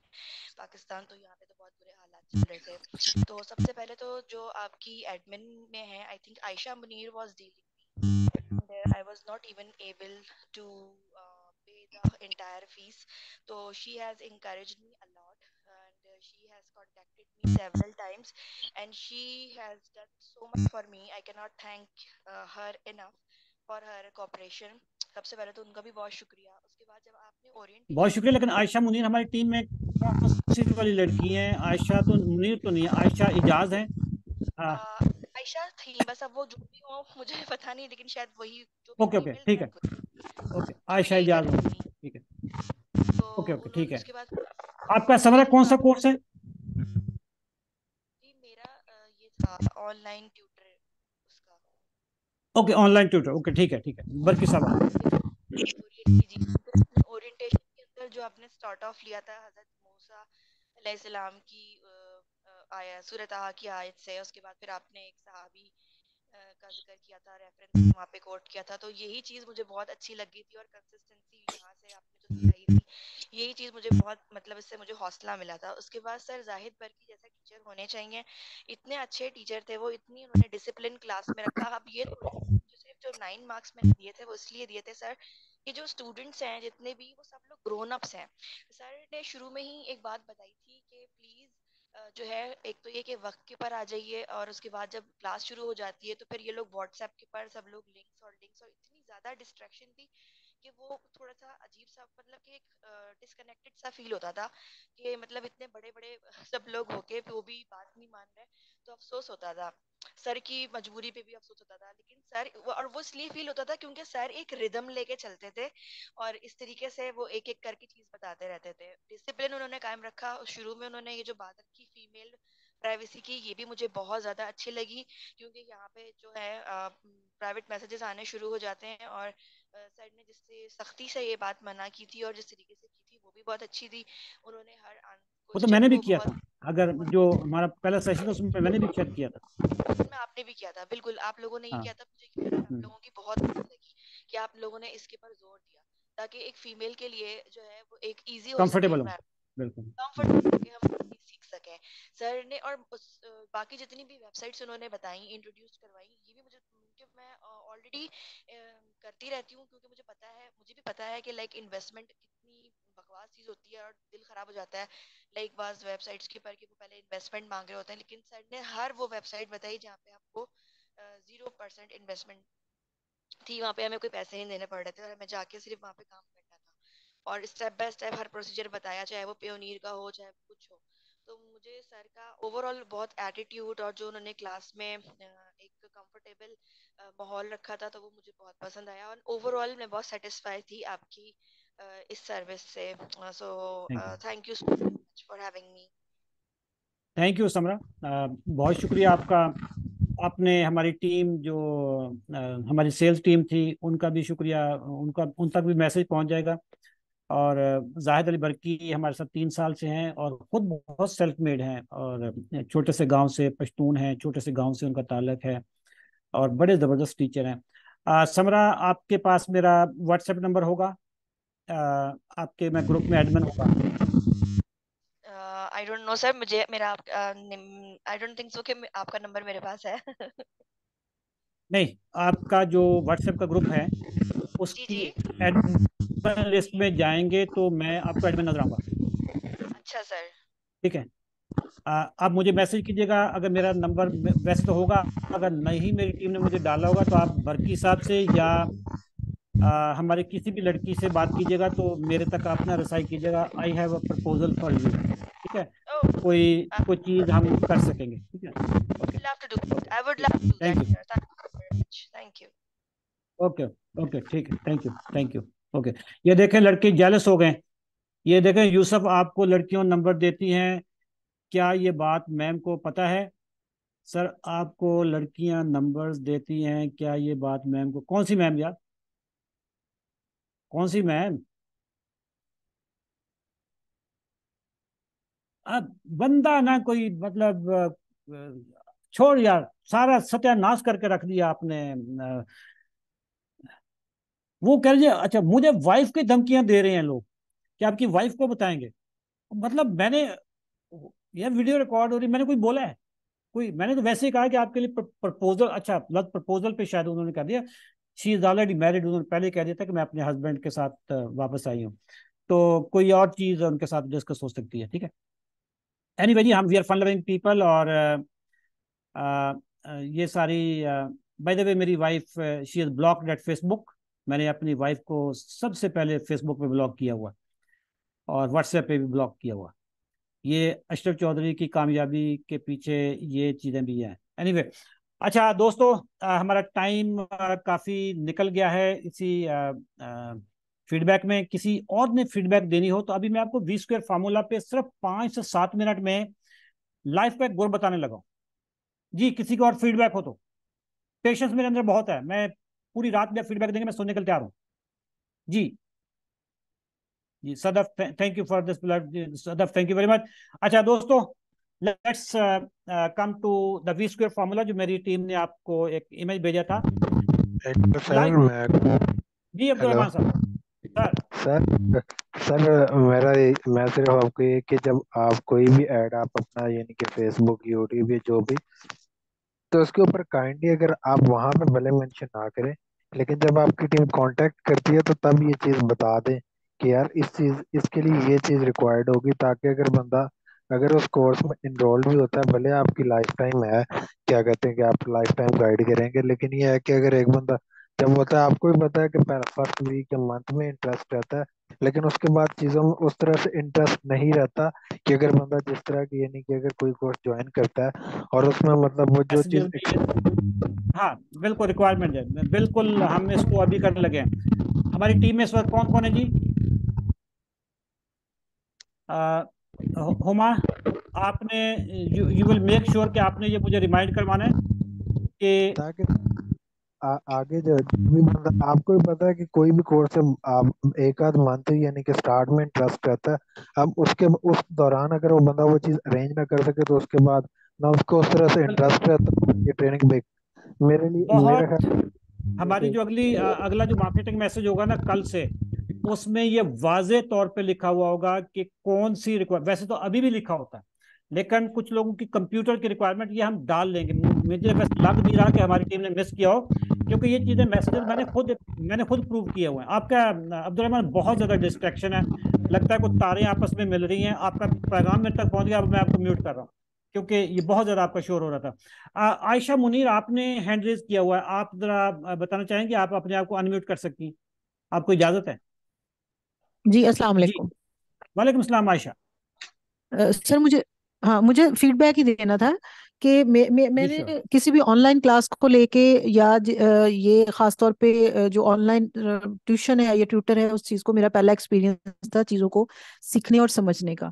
पाकिस्तान तो यहाँ पे तो बहुत बुरे हालात चल रहे थे। तो सबसे पहले तो जो आपकी एडमिन में है I think Ayesha Munir was dealing I was not even able to the entire fees so she has encouraged me a lot she has contacted me several times and she has done so much for me i cannot thank uh, her enough for her cooperation सबसे पहले तो उनका भी बहुत शुक्रिया उसके बाद जब आपने ओरिएंट बहुत शुक्रिया लेकिन आयशा मुनीर हमारी टीम में वाली लड़की हैं आयशा तो मुनीर तो नहीं है आयशा इजाज है आयशा थी बस अब वो जो भी हो मुझे पता नहीं लेकिन शायद वही ओके ओके ठीक है ओके आयशा इजाज ठीक है ओके ओके ठीक है. आपका समरा कौन सा कोर्स है? Online tutor okay online tutor okay ठीक है ठीक है. बल्कि सवाल ओरिएंटेशन के अंदर जो आपने स्टार्ट ऑफ़ लिया था हज़रत मूसा अलैहिस्सलाम की आया सूरत की आयत से उसके बाद फिर आपने एक सहाबी का ज़िक्र किया था रेफरेंस वहाँ पे कोट किया था तो यही चीज़ मुझे बहुत अच्छी लगी थी और कंसिस्टेंसी यहाँ से आपने जो दिखाई थी यही चीज़ मुझे बहुत मतलब इससे मुझे हौसला मिला था। उसके बाद सर जाहिद बरकी जैसे टीचर होने चाहिए इतने अच्छे टीचर थे वो इतनी उन्होंने डिसिप्लिन क्लास में रखा। अब ये तो सिर्फ़ जो नाइन मार्क्स मैंने दिए थे वो इसलिए दिए थे सर कि जो स्टूडेंट्स हैं जितने भी वो सब लोग ग्रोन अप्स हैं सर ने शुरू में ही एक बात बताई थी कि प्लीज़ जो है, एक तो ये कि वक्त के पर आ जाइए और उसके बाद जब क्लास शुरू हो जाती है तो फिर ये लोग व्हाट्सएप के पर सब लोग लिंक्स और लिंक्स और इतनी ज़्यादा डिस्ट्रैक्शन थी कि वो थोड़ा सा अजीब सा मतलब कि एक डिसकनेक्टेड सा फील होता था कि मतलब इतने बड़े बड़े सब लोग होके वो भी बात नहीं मान रहे तो अफसोस होता था। सर की मजबूरी पे भी अफसोस होता था, लेकिन सर और वो इसलिए फील होता था क्योंकि सर एक रिदम लेके चलते थे और इस तरीके से वो एक एक करके चीज़ बताते रहते थे। डिसिप्लिन उन्होंने कायम रखा शुरू में उन्होंने ये जो बात रखी फीमेल प्राइवेसी की ये भी मुझे बहुत ज़्यादा अच्छी लगी क्योंकि यहाँ पे जो है प्राइवेट मैसेजेस आने शुरू हो जाते हैं और सर ने जिससे सख्ती से ये बात मना की थी और जिस तरीके से की थी वो भी बहुत अच्छी थी। उन्होंने हर वो तो मैंने भी किया था। अगर जो हमारा पहला सेशन था उसमें मैंने भी चेक किया था। उसमें आपने भी किया था बिल्कुल। आप लोगों ने ये हाँ। किया था मुझे आप हम्म। लोगों की बहुत लगी कि आप लोगों ने इसके पर ज़ोर दिया ताकि एक फीमेल के लिए जो है वो एक इजी हो कंफर्टेबल हो। बिल्कुल। कंफर्टेबल हम सके। सर ने और उस, बाकी जितनी भी वेबसाइट्स उन्होंने बताई इंट्रोड्यूस करवाई ये भी मुझे क्योंकि मैं ऑलरेडी करती रहती हूँ क्योंकि मुझे पता है मुझे भी पता है कि लाइक इन्वेस्टमेंट कितनी बकवास चीज़ होती है और दिल ख़राब हो जाता है लाइक बाज वेबसाइट्स के पर कि वो पहले इन्वेस्टमेंट मांग रहे होते हैं लेकिन सर ने हर वो वेबसाइट बताई जहाँ पे आपको ज़ीरो परसेंट इन्वेस्टमेंट थी वहाँ पे हमें कोई पैसे नहीं देने पड़ रहे थे और हमें जाके सिर्फ़ वहाँ पे काम करना था। और स्टेप बाय स्टेप हर प्रोसीजर बताया चाहे वो पेयोनीर का हो चाहे कुछ हो। तो मुझे सर का ओवरऑल बहुत एटीट्यूड और जो उन्होंने क्लास में एक कंफर्टेबल माहौल रखा था तो वो मुझे बहुत पसंद आया और ओवरऑल मैं बहुत सेटिस्फाई थी आपकी इस सर्विस से। So thank you so much for having me thank you Samra बहुत शुक्रिया आपका। आपने हमारी टीम जो हमारी सेल्स टीम थी उनका भी शुक्रिया उनका उन तक भी मैसेज पहुँच जाएगा। और जाहिद अली बरकी हमारे साथ तीन साल से हैं और ख़ुद बहुत सेल्फ मेड हैं और छोटे से गाँव से पश्तून हैं छोटे से गाँव से उनका ताल्लुक है और बड़े ज़बरदस्त टीचर हैं। समरा आपके पास मेरा व्हाट्सएप नंबर होगा? आ, आपके मैं ग्रुप में एडमिन होगा। आई डोंट नो सर मुझे मेरा आई डोंट थिंक सो कि आपका नंबर मेरे पास है। नहीं आपका जो व्हाट्सएप का ग्रुप है उसकी एडमिन लिस्ट में जाएँगे तो मैं आपको एडमिन नज़र आऊँगा। अच्छा सर ठीक है? आप मुझे मैसेज कीजिएगा अगर मेरा नंबर वैसे तो होगा अगर नहीं मेरी टीम ने मुझे डाला होगा तो आप बरकी साहब से या आ, हमारे किसी भी लड़की से बात कीजिएगा तो मेरे तक आप ना रसाई कीजिएगा I have a proposal for you ठीक है? कोई कोई चीज़ हम कर सकेंगे। ठीक है? थैंक यू ओके ओके ठीक है thank you thank you okay ये देखें, लड़के जेलस हो गए। ये देखें, यूसुफ आपको लड़कियों नंबर देती हैं। क्या ये बात मैम को पता है? सर आपको लड़कियाँ नंबर्स देती हैं। क्या ये बात मैम को, कौन सी मैम यार? कौन सी मैम अब बंदा ना कोई मतलब छोड़ यार, सारा सत्यानाश करके रख दिया आपने वो कह रहे अच्छा मुझे वाइफ की धमकियाँ दे रहे हैं लोग। कि आपकी वाइफ को बताएँगे? मतलब मैंने यह वीडियो रिकॉर्ड हो रही मैंने कोई बोला है? कोई मैंने तो वैसे ही कहा कि आपके लिए प्रपोजल अच्छा लग प्रपोजल पे शायद उन्होंने कह दिया। शी इज़ ऑलरेडी मैरिड उन्होंने पहले कह दिया था कि मैं अपने हस्बैंड के साथ वापस आई हूँ। तो कोई और चीज़ उनके साथ डिस्कस हो सकती है ठीक है? एनी anyway, हम we are fun loving people और आ, आ, ये सारी बाय द वे मेरी wife she is blocked at Facebook मैंने अपनी वाइफ को सबसे पहले फेसबुक पे ब्लॉक किया हुआ और व्हाट्सएप पे भी ब्लॉक किया हुआ। ये अशरफ चौधरी की कामयाबी के पीछे ये चीज़ें भी हैं। एनीवे anyway, अच्छा दोस्तों हमारा टाइम काफ़ी निकल गया है। इसी फीडबैक में किसी और ने फीडबैक देनी हो तो अभी मैं आपको वी स्क्वेयर फार्मूला पे सिर्फ़ पाँच से सात मिनट में लाइफ पैक गुर बताने लगा जी किसी को और फीडबैक हो तो। पेशेंस मेरे अंदर बहुत है। मैं पूरी रात में फीडबैक देंगे मैं सोने के लिए तैयार हूँ। जी। जी Sadaf thank you for this Sadaf thank you very much अच्छा दोस्तों let's come to the V square formula जो मेरी टीम ने आपको एक इमेज भेजा था। जी अब्दुल साहब सर। सर। मेरा मैं सिर्फ़ आपको ये कि जब आप कोई भी ऐड आप अपना यानी कि फेसबुक यूट्यूब या जो भी तो उसके ऊपर काइंडली अगर आप वहाँ पे भले मेंशन ना करें लेकिन जब आपकी टीम कांटेक्ट करती है तो तब ये चीज़ बता दें कि यार इस चीज़, इसके लिए ये चीज़ रिक्वायर्ड होगी, ताकि अगर बंदा, अगर उस कोर्स में इनरोल भी होता है, भले आपकी लाइफ टाइम है, क्या कहते हैं कि आप लाइफ टाइम गाइड करेंगे, लेकिन ये है कि अगर एक बंदा, जब होता है, आपको भी पता है कि फ़र्स्ट वीक या मंथ में इंटरेस्ट रहता है लेकिन उसके बाद चीज़ों में उस तरह से इंटरेस्ट नहीं रहता कि अगर बंदा जिस तरह की यानी कि अगर कोई कोर्स ज्वाइन करता है और उसमें मतलब वो जो चीज़ हाँ बिल्कुल रिक्वायरमेंट है। बिल्कुल हम इसको अभी करने लगे हैं। हमारी टीम में इस वक्त कौन कौन है जी? हुमा आपने यू विल मेक श्योर कि आपने ये मुझे रिमाइंड करवाना है कि आ, आगे जो भी मतलब आपको भी पता है कि कोई भी कोर्स है आप एक आध मंथ यानी कि स्टार्ट में इंटरेस्ट रहता है अब उसके उस दौरान अगर वो बंदा वो चीज़ अरेंज ना कर सके तो उसके बाद ना उसको उस तरह से इंटरेस्ट रहता है ये ट्रेनिंग में। मेरे लिए मेरा हमारी जो अगली अगला जो मार्केटिंग मैसेज होगा ना कल से उसमें ये वाजे तौर पे लिखा हुआ होगा कि कौन सी रिक्वायर वैसे तो अभी भी लिखा होता है लेकिन कुछ लोगों की कंप्यूटर की रिक्वायरमेंट ये हम डाल लेंगे। मुझे बस लग नहीं रहा कि हमारी टीम ने मिस किया हो क्योंकि ये चीज़ें मैसेजेस मैंने खुद मैंने खुद प्रूव किए हुए हैं। आपका अब्दुलरहमान बहुत ज़्यादा डिस्ट्रैक्शन है। लगता है कुछ तारें आपस में मिल रही हैं। आपका पैगाम मेरे तक पहुँच गया अब मैं आपको म्यूट कर रहा हूँ क्योंकि ये बहुत ज़्यादा आपका शोर हो रहा था। आयशा मुनीर आपने हैंड रेज किया हुआ है। आप ज़रा बताना चाहेंगे आप अपने आप को अनम्यूट कर सकती हैं? आपको इजाज़त है? जी अस्सलाम वालेकुम। वालेकुम आयशा। सर मुझे हाँ मुझे फीडबैक ही देना था कि मे, मे, मैंने किसी भी ऑनलाइन क्लास को लेके या ये खास तौर पे जो ऑनलाइन ट्यूशन है या ट्यूटर है उस चीज़ को मेरा पहला एक्सपीरियंस था चीज़ों को सीखने और समझने का।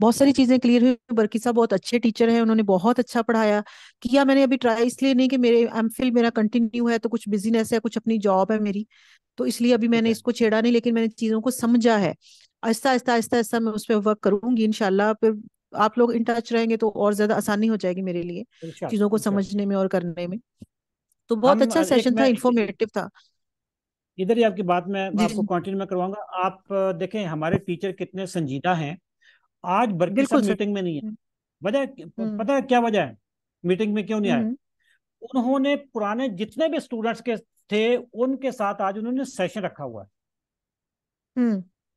बहुत सारी चीज़ें क्लियर हुई। बरकी साहब बहुत अच्छे टीचर हैं उन्होंने बहुत अच्छा पढ़ाया। किया मैंने अभी ट्राई इसलिए नहीं कि मेरे एम फिल मेरा कंटिन्यू है तो कुछ बिजीनेस है कुछ अपनी जॉब है मेरी। तो इसलिए अभी मैंने इसको छेड़ा नहीं लेकिन मैंने चीज़ों को समझा है। आहिस्ता आहिस्ता आहिस्ता आहिस्ता मैं उस पर वर्क करूँगी इनशाला फिर आप लोग इन टच रहेंगे तो और ज़्यादा आसानी हो जाएगी मेरे लिए चीज़ों को समझने में और करने में। तो बहुत अच्छा सेशन था इंफॉर्मेटिव था। इधर ही आपकी बात मैं आपको कंटिन्यू में करवाऊँगा। आप देखें हमारे टीचर कितने संजीदा हैं। आज बरकी सब मीटिंग में नहीं है। हम्म। वजह हम्म। पता है क्या वजह है? मीटिंग में क्यों नहीं आए? हम्म। उन्होंने पुराने जितने भी स्टूडेंट्स के थे उनके साथ आज उन्होंने सेशन रखा हुआ है।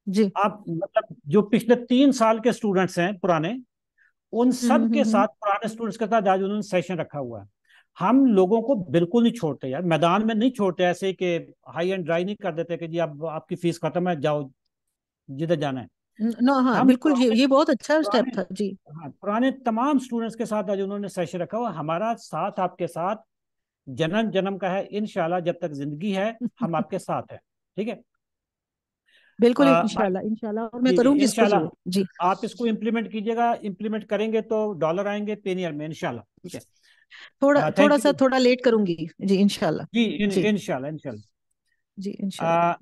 जी। आप मतलब जो पिछले तीन साल के स्टूडेंट्स हैं पुराने उन सब हम्म, के हम्म, साथ पुराने स्टूडेंट्स के साथ आज उन्होंने सेशन रखा हुआ है। हम लोगों को बिल्कुल नहीं छोड़ते यार मैदान में नहीं छोड़ते ऐसे कि हाई एंड ड्राई नहीं कर देते कि जी अब आपकी फ़ीस खत्म है जाओ जिधर जाना है। नो हाँ बिल्कुल ये ये बहुत अच्छा स्टेप था जी। हाँ पुराने तमाम स्टूडेंट्स के साथ आज उन्होंने सेशन रखा हुआ हमारा साथ आपके साथ जन्म जन्म का है इनशाला जब तक ज़िंदगी है हम आपके साथ है ठीक है? बिल्कुल इंशाल्लाह इंशाल्लाह और मैं करूँगी इंशाल्लाह। जी। आप इसको इम्प्लीमेंट कीजिएगा इम्प्लीमेंट करेंगे तो डॉलर आएँगे पेनियर में इंशाल्लाह ठीक है? थोड़ा थोड़ा सा थोड़ा लेट करूँगी जी इंशाल्लाह जी इंशाल्लाह इंशाल्लाह। जी इंशाल्लाह।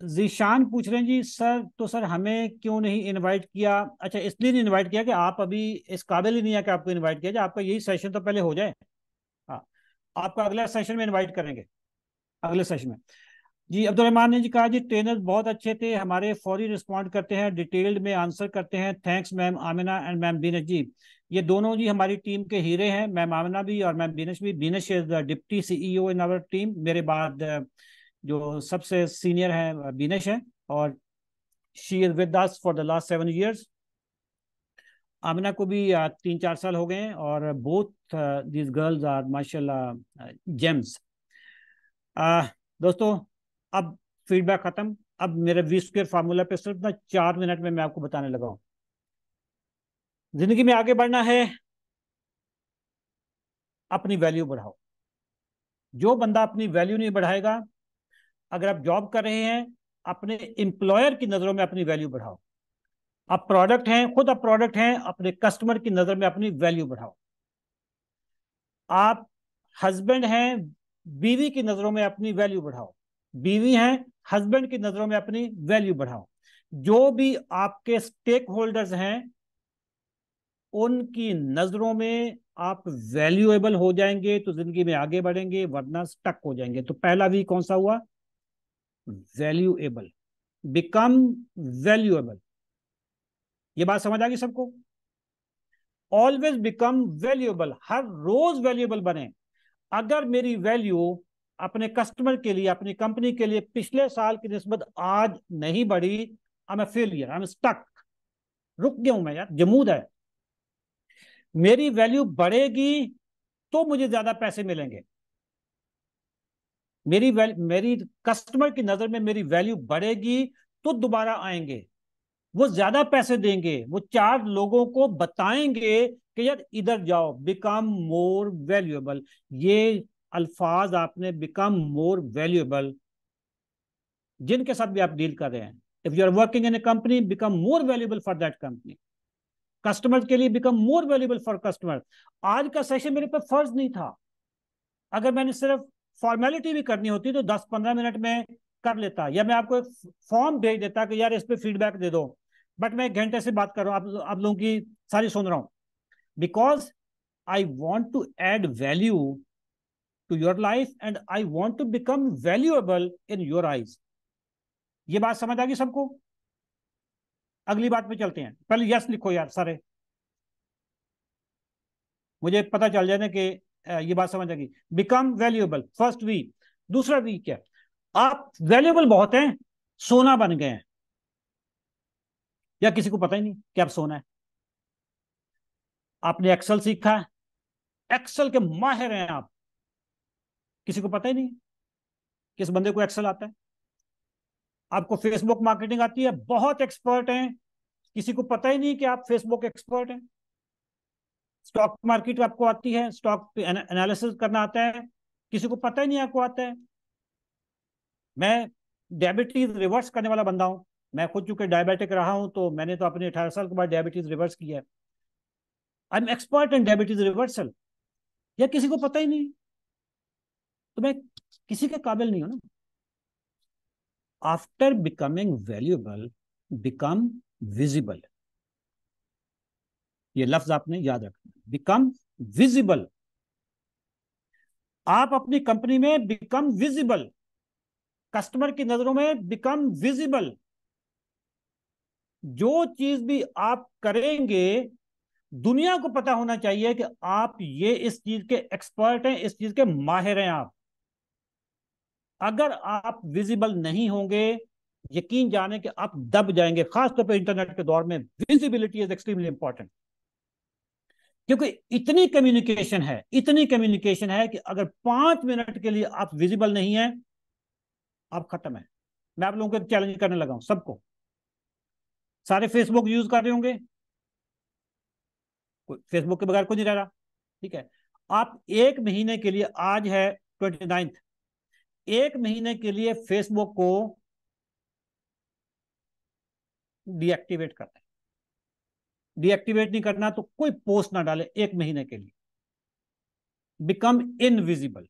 जीशान पूछ रहे हैं जी सर तो सर हमें क्यों नहीं इनवाइट किया? अच्छा इसलिए नहीं इनवाइट किया कि आप अभी इस काबिल ही नहीं है कि आपको इनवाइट किया जाए आपका यही सेशन तो पहले हो जाए। हाँ आपका अगला सेशन में इनवाइट करेंगे अगले सेशन में। जी, अब्दुलरहमान ने जी कहा जी ट्रेनर बहुत अच्छे थे, हमारे फौरी रिस्पॉन्ड करते हैं डिटेल्ड में आंसर करते हैं। Thanks ma'am Amina and ma'am Beenish ji. ये दोनों जी हमारी टीम के हीरे हैं मैम आमिना भी और मैम बीनश भी। Beenish is the deputy CEO in our team मेरे बाद जो सबसे सीनियर है बीनश है और she is with us for the last seven years Amina को भी तीन चार साल हो गए हैं और बोथ दीज गर्ल्स आर माशाल्लाह जेम्स दोस्तों अब फीडबैक खत्म। अब मेरे वी स्क्र फार्मूला पे सिर्फ़ ना चार मिनट में मैं आपको बताने लगा हूँ। ज़िंदगी में आगे बढ़ना है, अपनी वैल्यू बढ़ाओ। जो बंदा अपनी वैल्यू नहीं बढ़ाएगा, अगर आप जॉब कर रहे हैं, अपने एम्प्लॉयर की नज़रों में अपनी वैल्यू बढ़ाओ। आप प्रोडक्ट हैं, खुद आप प्रोडक्ट हैं, अपने कस्टमर की नज़र में अपनी वैल्यू बढ़ाओ। आप हस्बैंड हैं, बीवी की नज़रों में अपनी वैल्यू बढ़ाओ। बीवी हैं हस्बैंड की नज़रों में अपनी वैल्यू बढ़ाओ। जो भी आपके स्टेक होल्डर्स हैं, उनकी नज़रों में आप वैल्यूएबल हो जाएँगे तो ज़िंदगी में आगे बढ़ेंगे, वरना स्टक हो जाएँगे। तो पहला वी कौन सा हुआ? वैल्यूएबल बिकम वैल्यूएबल ये बात समझ आ गई सबको? ऑलवेज बिकम वैल्यूएबल हर रोज वैल्यूएबल बने। अगर मेरी वैल्यू अपने कस्टमर के लिए, अपनी कंपनी के लिए पिछले साल की नस्बत आज नहीं बढ़ी। I am failure I am stuck रुक गया हूँ मैं यार जमूद है। मेरी वैल्यू बढ़ेगी तो मुझे ज़्यादा पैसे मिलेंगे। मेरी वैल मेरी कस्टमर की नज़र में मेरी वैल्यू बढ़ेगी तो दोबारा आएँगे। वो ज़्यादा पैसे देंगे। वो चार लोगों को बताएँगे कि यार इधर जाओ बिकम मोर वैल्यूएबल ये अल्फाज आपने बिकम मोर वैल्यूएबल जिनके साथ भी आप डील कर रहे हैं। If you are working in a company become more valuable for that company customer के लिए become more valuable for customer आज का सेशन मेरे पे फ़र्ज़ नहीं था। अगर मैंने सिर्फ़ फॉर्मेलिटी भी करनी होती तो दस पंद्रह मिनट में कर लेता, या मैं आपको एक फॉर्म भेज देता कि यार इस पर फीडबैक दे दो। बट मैं एक घंटे से बात कर रहा हूँ, आप आप लोगों की सारी सुन रहा हूँ। Because I want to add value to your life and I want to become valuable in your eyes ये बात समझ आ गई सबको? अगली बात पे चलते हैं। पहले यस लिखो यार सारे। मुझे पता चल जाए ना कि ये बात समझ आ गई। बिकम वैल्यूएबल फ़र्स्ट वी दूसरा वी क्या? आप वैल्यूएबल बहुत हैं, सोना बन गए हैं। या किसी को पता ही नहीं कि आप सोना है। आपने एक्सल सीखा है। एक्सल के माहिर हैं आप। किसी को पता ही नहीं किस बंदे को एक्सल आता है। आपको फेसबुक मार्केटिंग आती है, बहुत एक्सपर्ट हैं। किसी को पता ही नहीं कि आप फेसबुक एक्सपर्ट हैं। स्टॉक मार्केट आपको आती है स्टॉक एनालिसिस करना आता है। किसी को पता ही नहीं आपको आता है। मैं डायबिटीज़ रिवर्स करने वाला बंदा हूँ। मैं खुद चूँकि डायबिटिक रहा हूँ तो मैंने तो अपने अठारह साल के बाद डायबिटीज़ रिवर्स किया है। I am expert in diabetes reversal या किसी को पता ही नहीं। तो मैं किसी के काबिल नहीं हूँ ना। After becoming valuable become visible ये लफ्ज आपने याद रखना बिकम विजिबल आप अपनी कंपनी में बिकम विजिबल कस्टमर की नज़रों में बिकम विजिबल जो चीज़ भी आप करेंगे, दुनिया को पता होना चाहिए कि आप ये इस चीज़ के एक्सपर्ट हैं, इस चीज़ के माहिर हैं आप। अगर आप विजिबल नहीं होंगे, यकीन जाने कि आप दब जाएँगे, खासतौर पर इंटरनेट के दौर में विजिबिलिटी इज़ एक्सट्रीमली इंपॉर्टेंट क्योंकि इतनी कम्युनिकेशन है, इतनी कम्युनिकेशन है कि अगर पाँच मिनट के लिए आप विजिबल नहीं है, आप खत्म है। मैं आप लोगों को चैलेंज करने लगा हूँ, सबको। सारे फेसबुक यूज़ कर रहे होंगे? फेसबुक के बगैर कुछ नहीं रह रहा। ठीक है। आप एक महीने के लिए आज है ट्वेंटी नाइन्थ एक महीने के लिए फेसबुक को डीएक्टिवेट कर दें डीएक्टिवेट नहीं करना तो कोई पोस्ट ना डाले एक महीने के लिए। बिकम इनविजिबल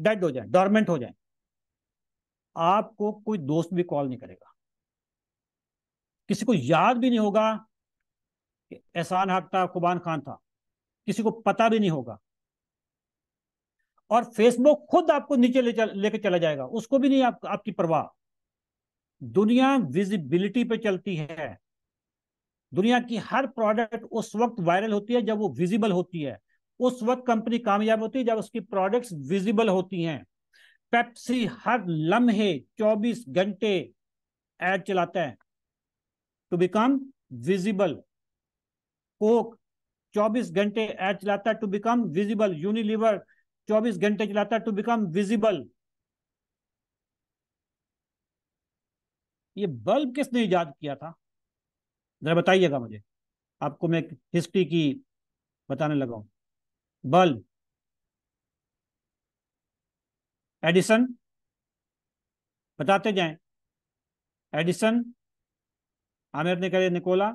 डेड हो जाए डॉर्मेंट हो जाए। आपको कोई दोस्त भी कॉल नहीं करेगा। किसी को याद भी नहीं होगा कि एहसान हक था कुबान खान था। किसी को पता भी नहीं होगा। और फेसबुक खुद आपको नीचे ले चल, लेके चला जाएगा। उसको भी नहीं आप, आपकी परवाह। दुनिया विजिबिलिटी पे चलती है। दुनिया की हर प्रोडक्ट उस वक्त वायरल होती है जब वो विजिबल होती है। उस वक्त कंपनी कामयाब होती है जब उसकी प्रोडक्ट्स विजिबल होती हैं। पेप्सी हर लम्हे 24 घंटे एड चलाता है। टू बिकम विजिबल कोक 24 घंटे एड चलाता है। टू बिकम विजिबल यूनिलीवर 24 घंटे चलाता है टू बिकम विजिबल ये बल्ब किसने इजाद किया था? जरा बताइएगा मुझे। आपको मैं हिस्ट्री की बताने लगा हूँ। बल्ब एडिसन बताते जाएँ। एडिसन आमिर ने कहे, निकोला।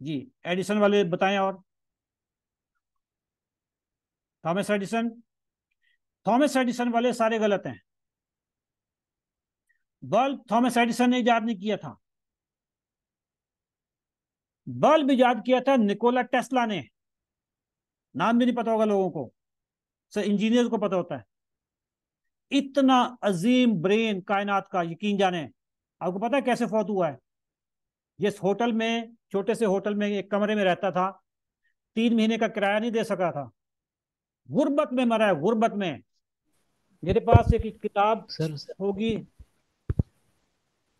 जी एडिसन वाले बताएँ और थॉमस एडिसन थॉमस एडिसन वाले सारे गलत हैं। बल्ब थॉमस एडिसन ने इजाद नहीं किया था। बल्ब इजाद किया था निकोला टेस्ला ने। नाम भी नहीं पता होगा लोगों को। सर इंजीनियर को पता होता है। इतना अजीम ब्रेन कायनात का, यकीन जाने। आपको पता है कैसे फौत हुआ है? जिस होटल में, छोटे से होटल में एक कमरे में रहता था, तीन महीने का किराया नहीं दे सका था। गुर्बत में मरा है गुर्बत में। मेरे पास एक किताब सर होगी।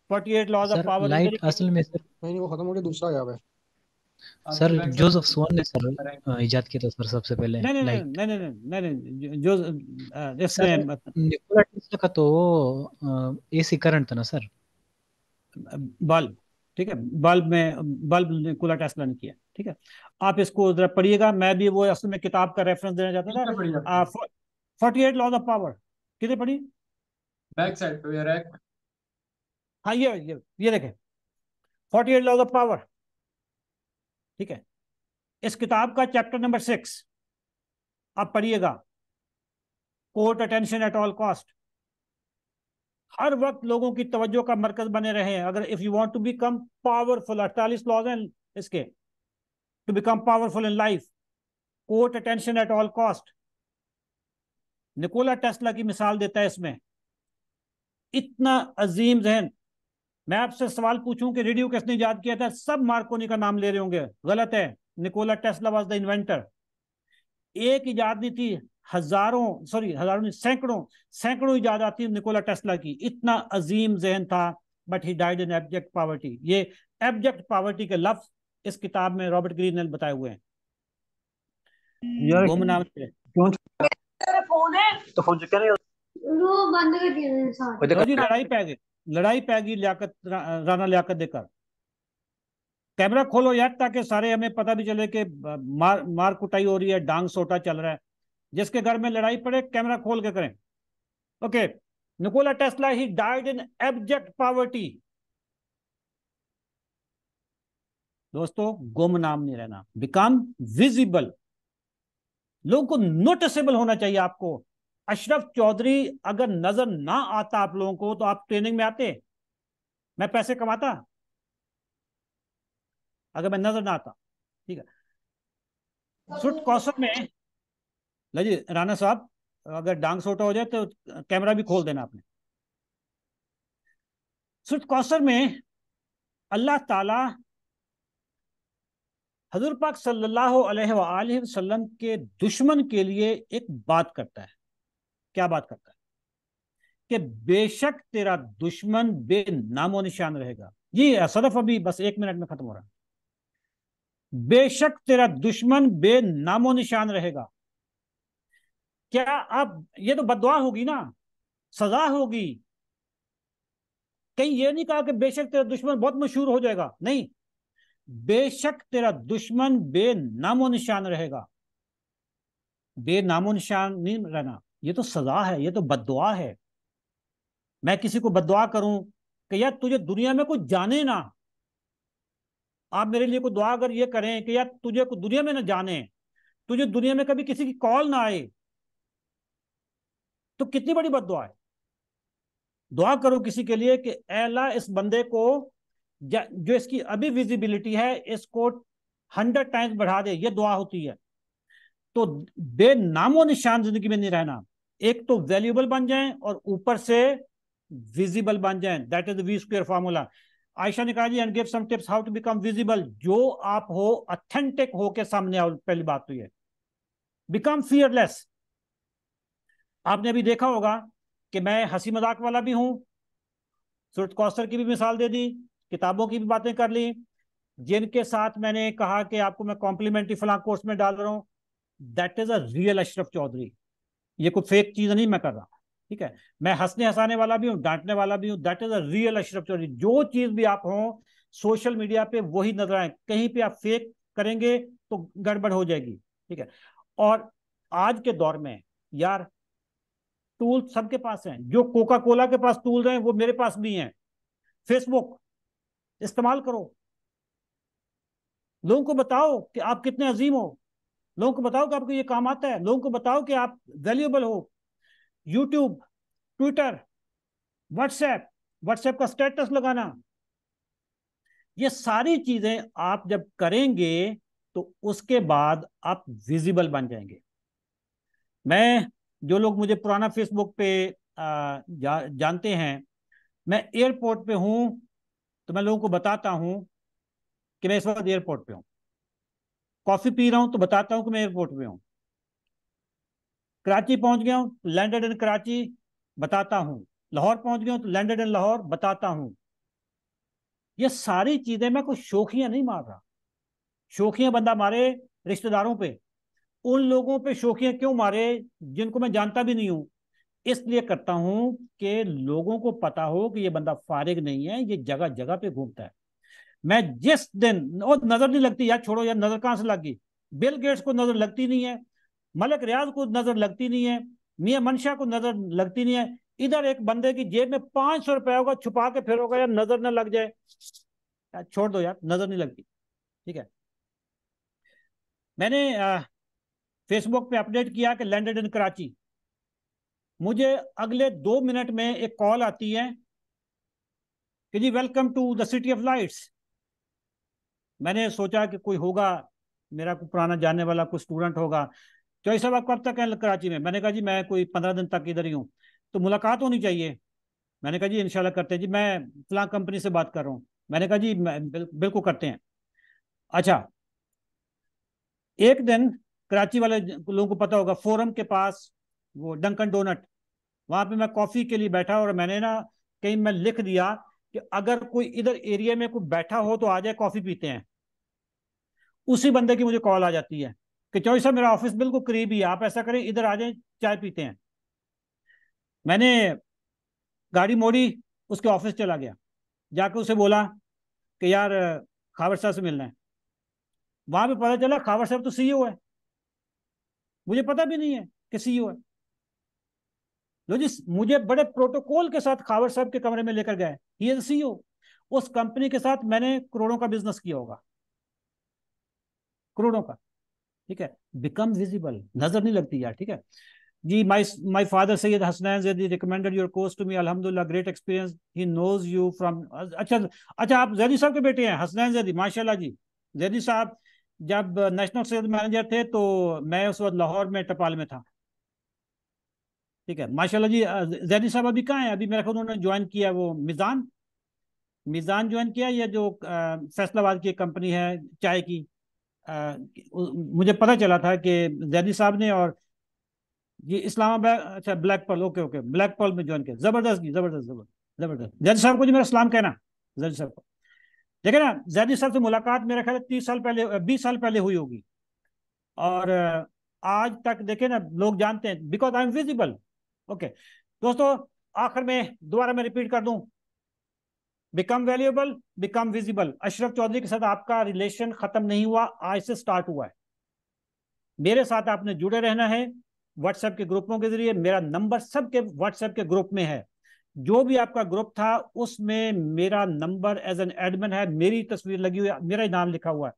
Forty eight laws of power light असल में सर नहीं वो खत्म हो गया दूसरा गया है। सर जोसेफ स्वान ने सर इजाद किया था सर सबसे पहले नहीं नहीं नहीं नहीं नहीं नहीं जो इसने निकोला टेस्ला का तो एसी करंट था ना सर। बल्ब ठीक है? बल्ब में बल्ब निकोला टेस्ला ने किया ठीक है? आप इसको जरा पढ़िएगा मैं भी वो असल में किताब का रेफरेंस देना चाहता था forty eight laws of power कितने पढ़ी? बैक साइड पे रैक हाँ ये ये ये देखें। Forty eight laws of power ठीक है? इस किताब का चैप्टर नंबर सिक्स आप पढ़िएगा। Court attention at all cost हर वक्त लोगों की तवज्जो का मरकज बने रहे हैं। अगर if you want to become powerful अड़तालीस लॉज हैं इसके। To become powerful in life court attention at all cost Nikola Tesla की मिसाल देता है इसमें। इतना अजीम जहन। मैं आपसे सवाल पूछूँ कि रेडियो किसने याद किया था? सब मार्कोनी का नाम ले रहे होंगे। गलत है। Nikola Tesla was the inventor एक इजाद नहीं थी। हज़ारों सॉरी हज़ारों नहीं सैकड़ों सैकड़ों इजाद आती निकोला टेस्ला की। इतना अजीम जहन था but he died in abject poverty ये एब्जेक्ट पावर्टी के लफ्ज इस किताब में रॉबर्ट ग्रीन ने बताए हुए हैं। फ़ोन है। तो फ़ोन चुका नहीं बंद कर दिया जी लड़ाई पै गई लड़ाई पै गई लियाकत रा, राना लियाकत देकर कैमरा खोलो यार ताकि सारे हमें पता भी चले कि मार मार कुटाई हो रही है डांग सोटा चल रहा है। जिसके घर में लड़ाई पड़े, कैमरा खोल के करें। Okay Nikola Tesla he died in abject poverty दोस्तों, गुम नाम नहीं रहना। बिकम विजिबल लोगों को नोटिसेबल होना चाहिए आपको। अशरफ चौधरी, अगर नज़र ना आता आप लोगों को तो आप ट्रेनिंग में आते। मैं पैसे कमाता। अगर मैं नज़र ना आता, ठीक है। सुट कौसर में लजी राना साहब, अगर डांग सोटा हो जाए तो कैमरा भी खोल देना आपने। सुट कौसर में अल्लाह ताला हजूर पाक सल्लल्लाहु अलैहि वसल्लम के दुश्मन के लिए एक बात करता है। क्या बात करता है? कि बेशक तेरा दुश्मन बे नामो निशान रहेगा। ये सदफ अभी बस एक मिनट में खत्म हो रहा है। बेशक तेरा दुश्मन बे नामो निशान रहेगा। क्या आप, ये तो बदवा होगी ना, सजा होगी। कहीं ये नहीं कहा कि बेशक तेरा दुश्मन बहुत मशहूर हो जाएगा। नहीं, बेशक तेरा दुश्मन बे नामो निशान रहेगा। बे नामो निशान नहीं रहना, ये तो सजा है, ये तो बदवा है। मैं किसी को बदवा करूँ कि यार तुझे दुनिया में कुछ जाने ना। आप मेरे लिए कोई दुआ अगर ये करें कि यार तुझे को दुनिया में ना जाने, तुझे दुनिया में कभी किसी की कॉल ना आए। तो कितनी बड़ी बददुआ है? दुआ करो किसी के लिए कि एला इस बंदे को जो इसकी अभी विजिबिलिटी है, इसको हंड्रेड टाइम्स बढ़ा दे, ये दुआ होती है। तो बेनामो निशान ज़िंदगी में नहीं रहना। एक तो वैल्यूबल बन जाए और ऊपर से विजिबल बन जाए। That is V square formula Ayesha ने कहा जी and give some tips how to become visible जो आप हो ऑथेंटिक हो के सामने आओ, पहली बात तो ये। बिकम फियरलेस आपने अभी देखा होगा कि मैं हँसी मज़ाक वाला भी हूँ। सूरत कौसर की भी मिसाल दे दी, किताबों की भी बातें कर ली, जिनके साथ मैंने कहा कि आपको मैं कॉम्प्लीमेंट्री फला कोर्स में डाल रहा हूँ। That is a real Ashraf Chaudhary ये कोई फेक चीज़ नहीं मैं कर रहा। ठीक है? मैं हंसने हंसाने वाला भी हूँ, डांटने वाला भी हूँ। That is a real Ashraf Chaudhary जो चीज़ भी आप हो सोशल मीडिया पे वही नज़र आए। कहीं पे आप फेक करेंगे तो गड़बड़ हो जाएगी। ठीक है? और आज के दौर में, यार टूल सबके पास हैं। जो कोका कोला के पास टूल हैं, वो मेरे पास भी हैं। फेसबुक, इस्तेमाल करो। लोगों को बताओ कि आप कितने अजीम हो। लोगों को बताओ कि आपको ये काम आता है। लोगों को बताओ कि आप वैल्यूएबल हो। यूट्यूब ट्विटर व्हाट्सएप व्हाट्सएप का स्टेटस लगाना। ये सारी चीज़ें आप जब करेंगे तो उसके बाद आप विजिबल बन जाएँगे। मैं जो लोग मुझे पुराना फेसबुक पे जा, जानते हैं मैं एयरपोर्ट पे हूँ तो मैं लोगों को बताता हूँ कि मैं इस वक्त एयरपोर्ट पे हूँ। कॉफ़ी पी रहा हूँ तो बताता हूँ कि मैं एयरपोर्ट पे हूँ। कराची पहुँच गया हूँ लैंडेड इन कराची बताता हूँ। लाहौर पहुँच गया हूँ तो लैंडेड इन लाहौर बताता हूँ। ये सारी चीज़ें मैं कुछ शोखियाँ नहीं मार रहा। शोखियाँ बंदा मारे रिश्तेदारों पे। उन लोगों पे शोखियाँ क्यों मारे जिनको मैं जानता भी नहीं हूँ? इसलिए करता हूँ कि लोगों को पता हो कि ये बंदा फारिग नहीं है, ये जगह जगह पे घूमता है। मैं जिस दिन वो नज़र नहीं लगती, यार छोड़ो, यार नज़र कहाँ से लग? बिल गेट्स को नज़र लगती नहीं है, मलक रियाज को नज़र लगती नहीं है, मियाँ मनशा को नज़र लगती नहीं है। इधर एक बंदे की जेब में पाँच सौ रुपया होगा, छुपा के फिर होगा, यार नज़र ना लग जाए। छोड़ दो यार, नज़र नहीं लगती, ठीक है? मैंने फेसबुक पे अपडेट किया कि लैंडेड इन कराची मुझे अगले दो मिनट में एक कॉल आती है कि जी welcome to the city of lights मैंने सोचा कि कोई होगा, मेरा कोई पुराना जानने वाला कोई स्टूडेंट होगा। चौधरी साहब आप कब तक हैं कराची में। मैंने कहा जी, मैं कोई पंद्रह दिन तक इधर ही हूँ। तो मुलाकात होनी चाहिए। मैंने कहा जी इनशाला करते हैं जी। मैं फलां कंपनी से बात कर रहा हूँ। मैंने कहा जी, मैं बिल्कुल करते हैं। अच्छा एक दिन कराची वाले लोगों को पता होगा, फोरम के पास वो डंकन डोनट वहाँ पे मैं कॉफ़ी के लिए बैठा और मैंने ना कहीं मैं लिख दिया कि अगर कोई इधर एरिया में कोई बैठा हो तो आ जाए, कॉफ़ी पीते हैं। उसी बंदे की मुझे कॉल आ जाती है कि चौधरी साहब, मेरा ऑफ़िस बिल्कुल करीब ही है, आप ऐसा करें, इधर आ जाए, चाय पीते हैं। मैंने गाड़ी मोड़ी, उसके ऑफ़िस चला गया। जाकर उसे बोला कि यार, खावर साहब से मिलना है। वहाँ पे पता चला, खावर साहब तो सीईओ है। मुझे पता भी नहीं है कि सीईओ है। लो जी, मुझे बड़े प्रोटोकॉल के साथ खावर साहब के कमरे में लेकर गए। ही इज़ सीईओ उस कंपनी के साथ मैंने करोड़ों का बिज़नेस किया होगा। करोड़ों का। ठीक है? बिकम विजिबल नज़र नहीं लगती यार, ठीक है? जी my my father Syed Hasnain Zaidi recommended your course to me अल्हम्दुलिल्लाह great experience he knows you from अच्छा अच्छा आप जैदी साहब के बेटे हैं हसनैन जैदी माशाल्लाह जी। जैदी साहब जब नेशनल सेल्स मैनेजर थे तो मैं उस वक्त लाहौर में टपाल में था। ठीक है माशाल्लाह जी जैदी साहब अभी कहाँ हैं? अभी मेरा ख्याल उन्होंने ज्वाइन किया वो मिजान। मिजान ज्वाइन किया या जो फैसलाबाद की कंपनी है चाय की। आ, मुझे पता चला था कि जैदी साहब ने और ये इस्लामाबाद अच्छा Black Pearl okay okay Black Pearl में ज्वाइन किया। ज़बरदस्त जी ज़बरदस्त ज़बरदस्त ज़बरदस्त। जैदी साहब को जी मेरा सलाम कहना। जैदी साहब को। देखे ना, जैदी साहब से मुलाकात मेरा ख्याल तीस साल पहले बीस साल पहले हुई होगी। और आज तक देखे ना, लोग जानते हैं because I am visible okay दोस्तों, आखिर में दोबारा मैं रिपीट कर दूँ। Become valuable become visible Ashraf Chaudhary के साथ आपका रिलेशन खत्म नहीं हुआ, आज से स्टार्ट हुआ है। मेरे साथ आपने जुड़े रहना है व्हाट्सएप के ग्रुपों के ज़रिए, मेरा नंबर सबके व्हाट्सएप के ग्रुप में है। जो भी आपका ग्रुप था उसमें मेरा नंबर एज एन एडमिन है मेरी तस्वीर लगी हुई है मेरा नाम लिखा हुआ है।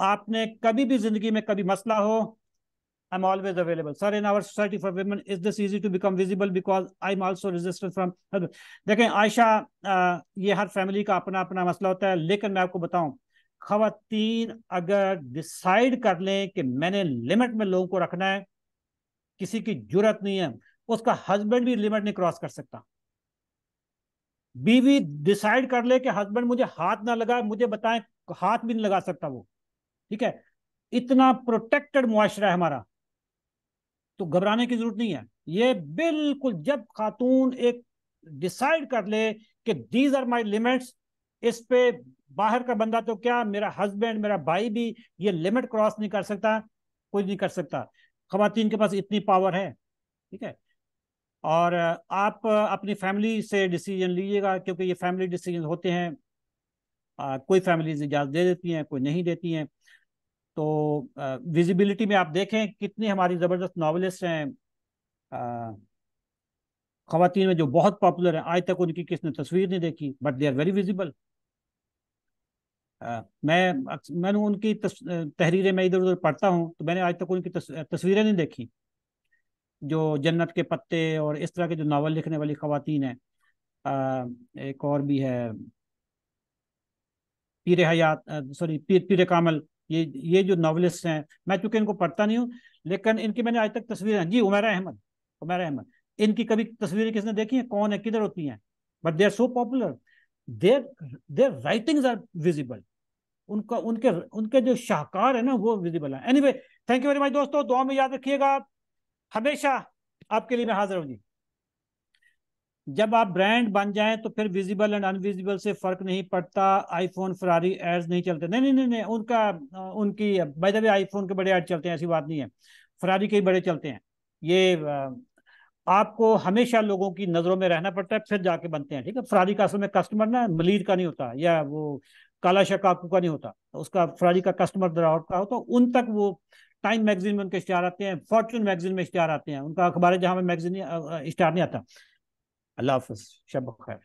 आपने कभी भी ज़िंदगी में कभी मसला हो I'm always available. Sir, in our society for women, is this easy to become visible? Because I'm also resistant from देखें आयशा ये हर फैमिली का अपना अपना मसला होता है लेकिन मैं आपको बताऊँ खातन अगर डिसाइड कर लें कि मैंने लिमिट में लोगों को रखना है किसी की ज़रूरत नहीं है उसका हस्बैंड भी लिमिट नहीं क्रॉस कर सकता। बीवी डिसाइड कर ले कि हस्बैंड मुझे हाथ ना लगाए, मुझे बताएँ, हाथ भी नहीं लगा सकता वो। ठीक है? इतना प्रोटेक्टेड मुआशरा है हमारा। तो घबराने की ज़रूरत नहीं है। ये बिल्कुल जब खातून एक डिसाइड कर ले कि दीज आर माई लिमिट्स इस पे बाहर का बंदा तो क्या, मेरा हस्बैंड, मेरा भाई भी ये लिमिट क्रॉस नहीं कर सकता, कोई नहीं कर सकता। खातन के पास इतनी पावर है। ठीक है? और आप अपनी फैमिली से डिसीज़न लीजिएगा क्योंकि ये फैमिली डिसीज़न होते हैं। आ, कोई फैमिलीज़ इजाज़त दे देती हैं कोई नहीं देती हैं। तो विजिबिलिटी में आप देखें कितनी हमारी ज़बरदस्त नावलिस्ट हैं। खातन में जो बहुत पॉपुलर हैं आज तक उनकी किसने तस्वीर नहीं देखी but they are very visible. मैं मैंने उनकी तस, तहरीरें मैं इधर उधर पढ़ता हूँ तो मैंने आज तक उनकी तस, तस्वीरें नहीं देखी। जो जन्नत के पत्ते और इस तरह के जो नावल लिखने वाली खातन हैं एक और भी है। पीर हयात सॉरी पीर पीर कामल, ये ये जो नावलिस्ट हैं, मैं चूँकि इनको पढ़ता नहीं हूँ, लेकिन इनकी मैंने आज तक तस्वीरें, जी, उमेरा अहमद उमेरा अहमद, इनकी कभी तस्वीरें किसने देखी हैं? कौन है? किधर होती हैं? But they are so popular their their writings are visible उनका, उनके उनके जो शाहकार है ना, वो विजिबल है। Anyway thank you very much दोस्तों, दुआ में याद रखिएगा हमेशा आपके लिए मैं हाजिर हूँ जी जब आप ब्रांड बन जाएँ तो फिर विजिबल एंड अनविजिबल से फ़र्क नहीं पड़ता। आईफोन फरारी एड्स नहीं चलते। नहीं नहीं नहीं नहीं, उनका, उनकी बाय द वे आईफोन के बड़े एड चलते हैं, ऐसी बात नहीं है। फरारी के बड़े चलते हैं। ये आपको हमेशा लोगों की नज़रों में रहना पड़ता है, फिर जाके बनते हैं, ठीक है? फरारी का असल में कस्टमर ना मलीद का नहीं होता, या वो काला शकाकू का नहीं होता। उसका फरारी का कस्टमर दरावट का होता उन तक वो टाइम मैगजीन में उनके इश्तार आते हैं, फॉर्चून मैगजीन में इश्तार आते हैं। उनका अखबार जहाँ में मैगजीन इश्तार नहीं आता। अल्लाह हाफ़ शब खैर।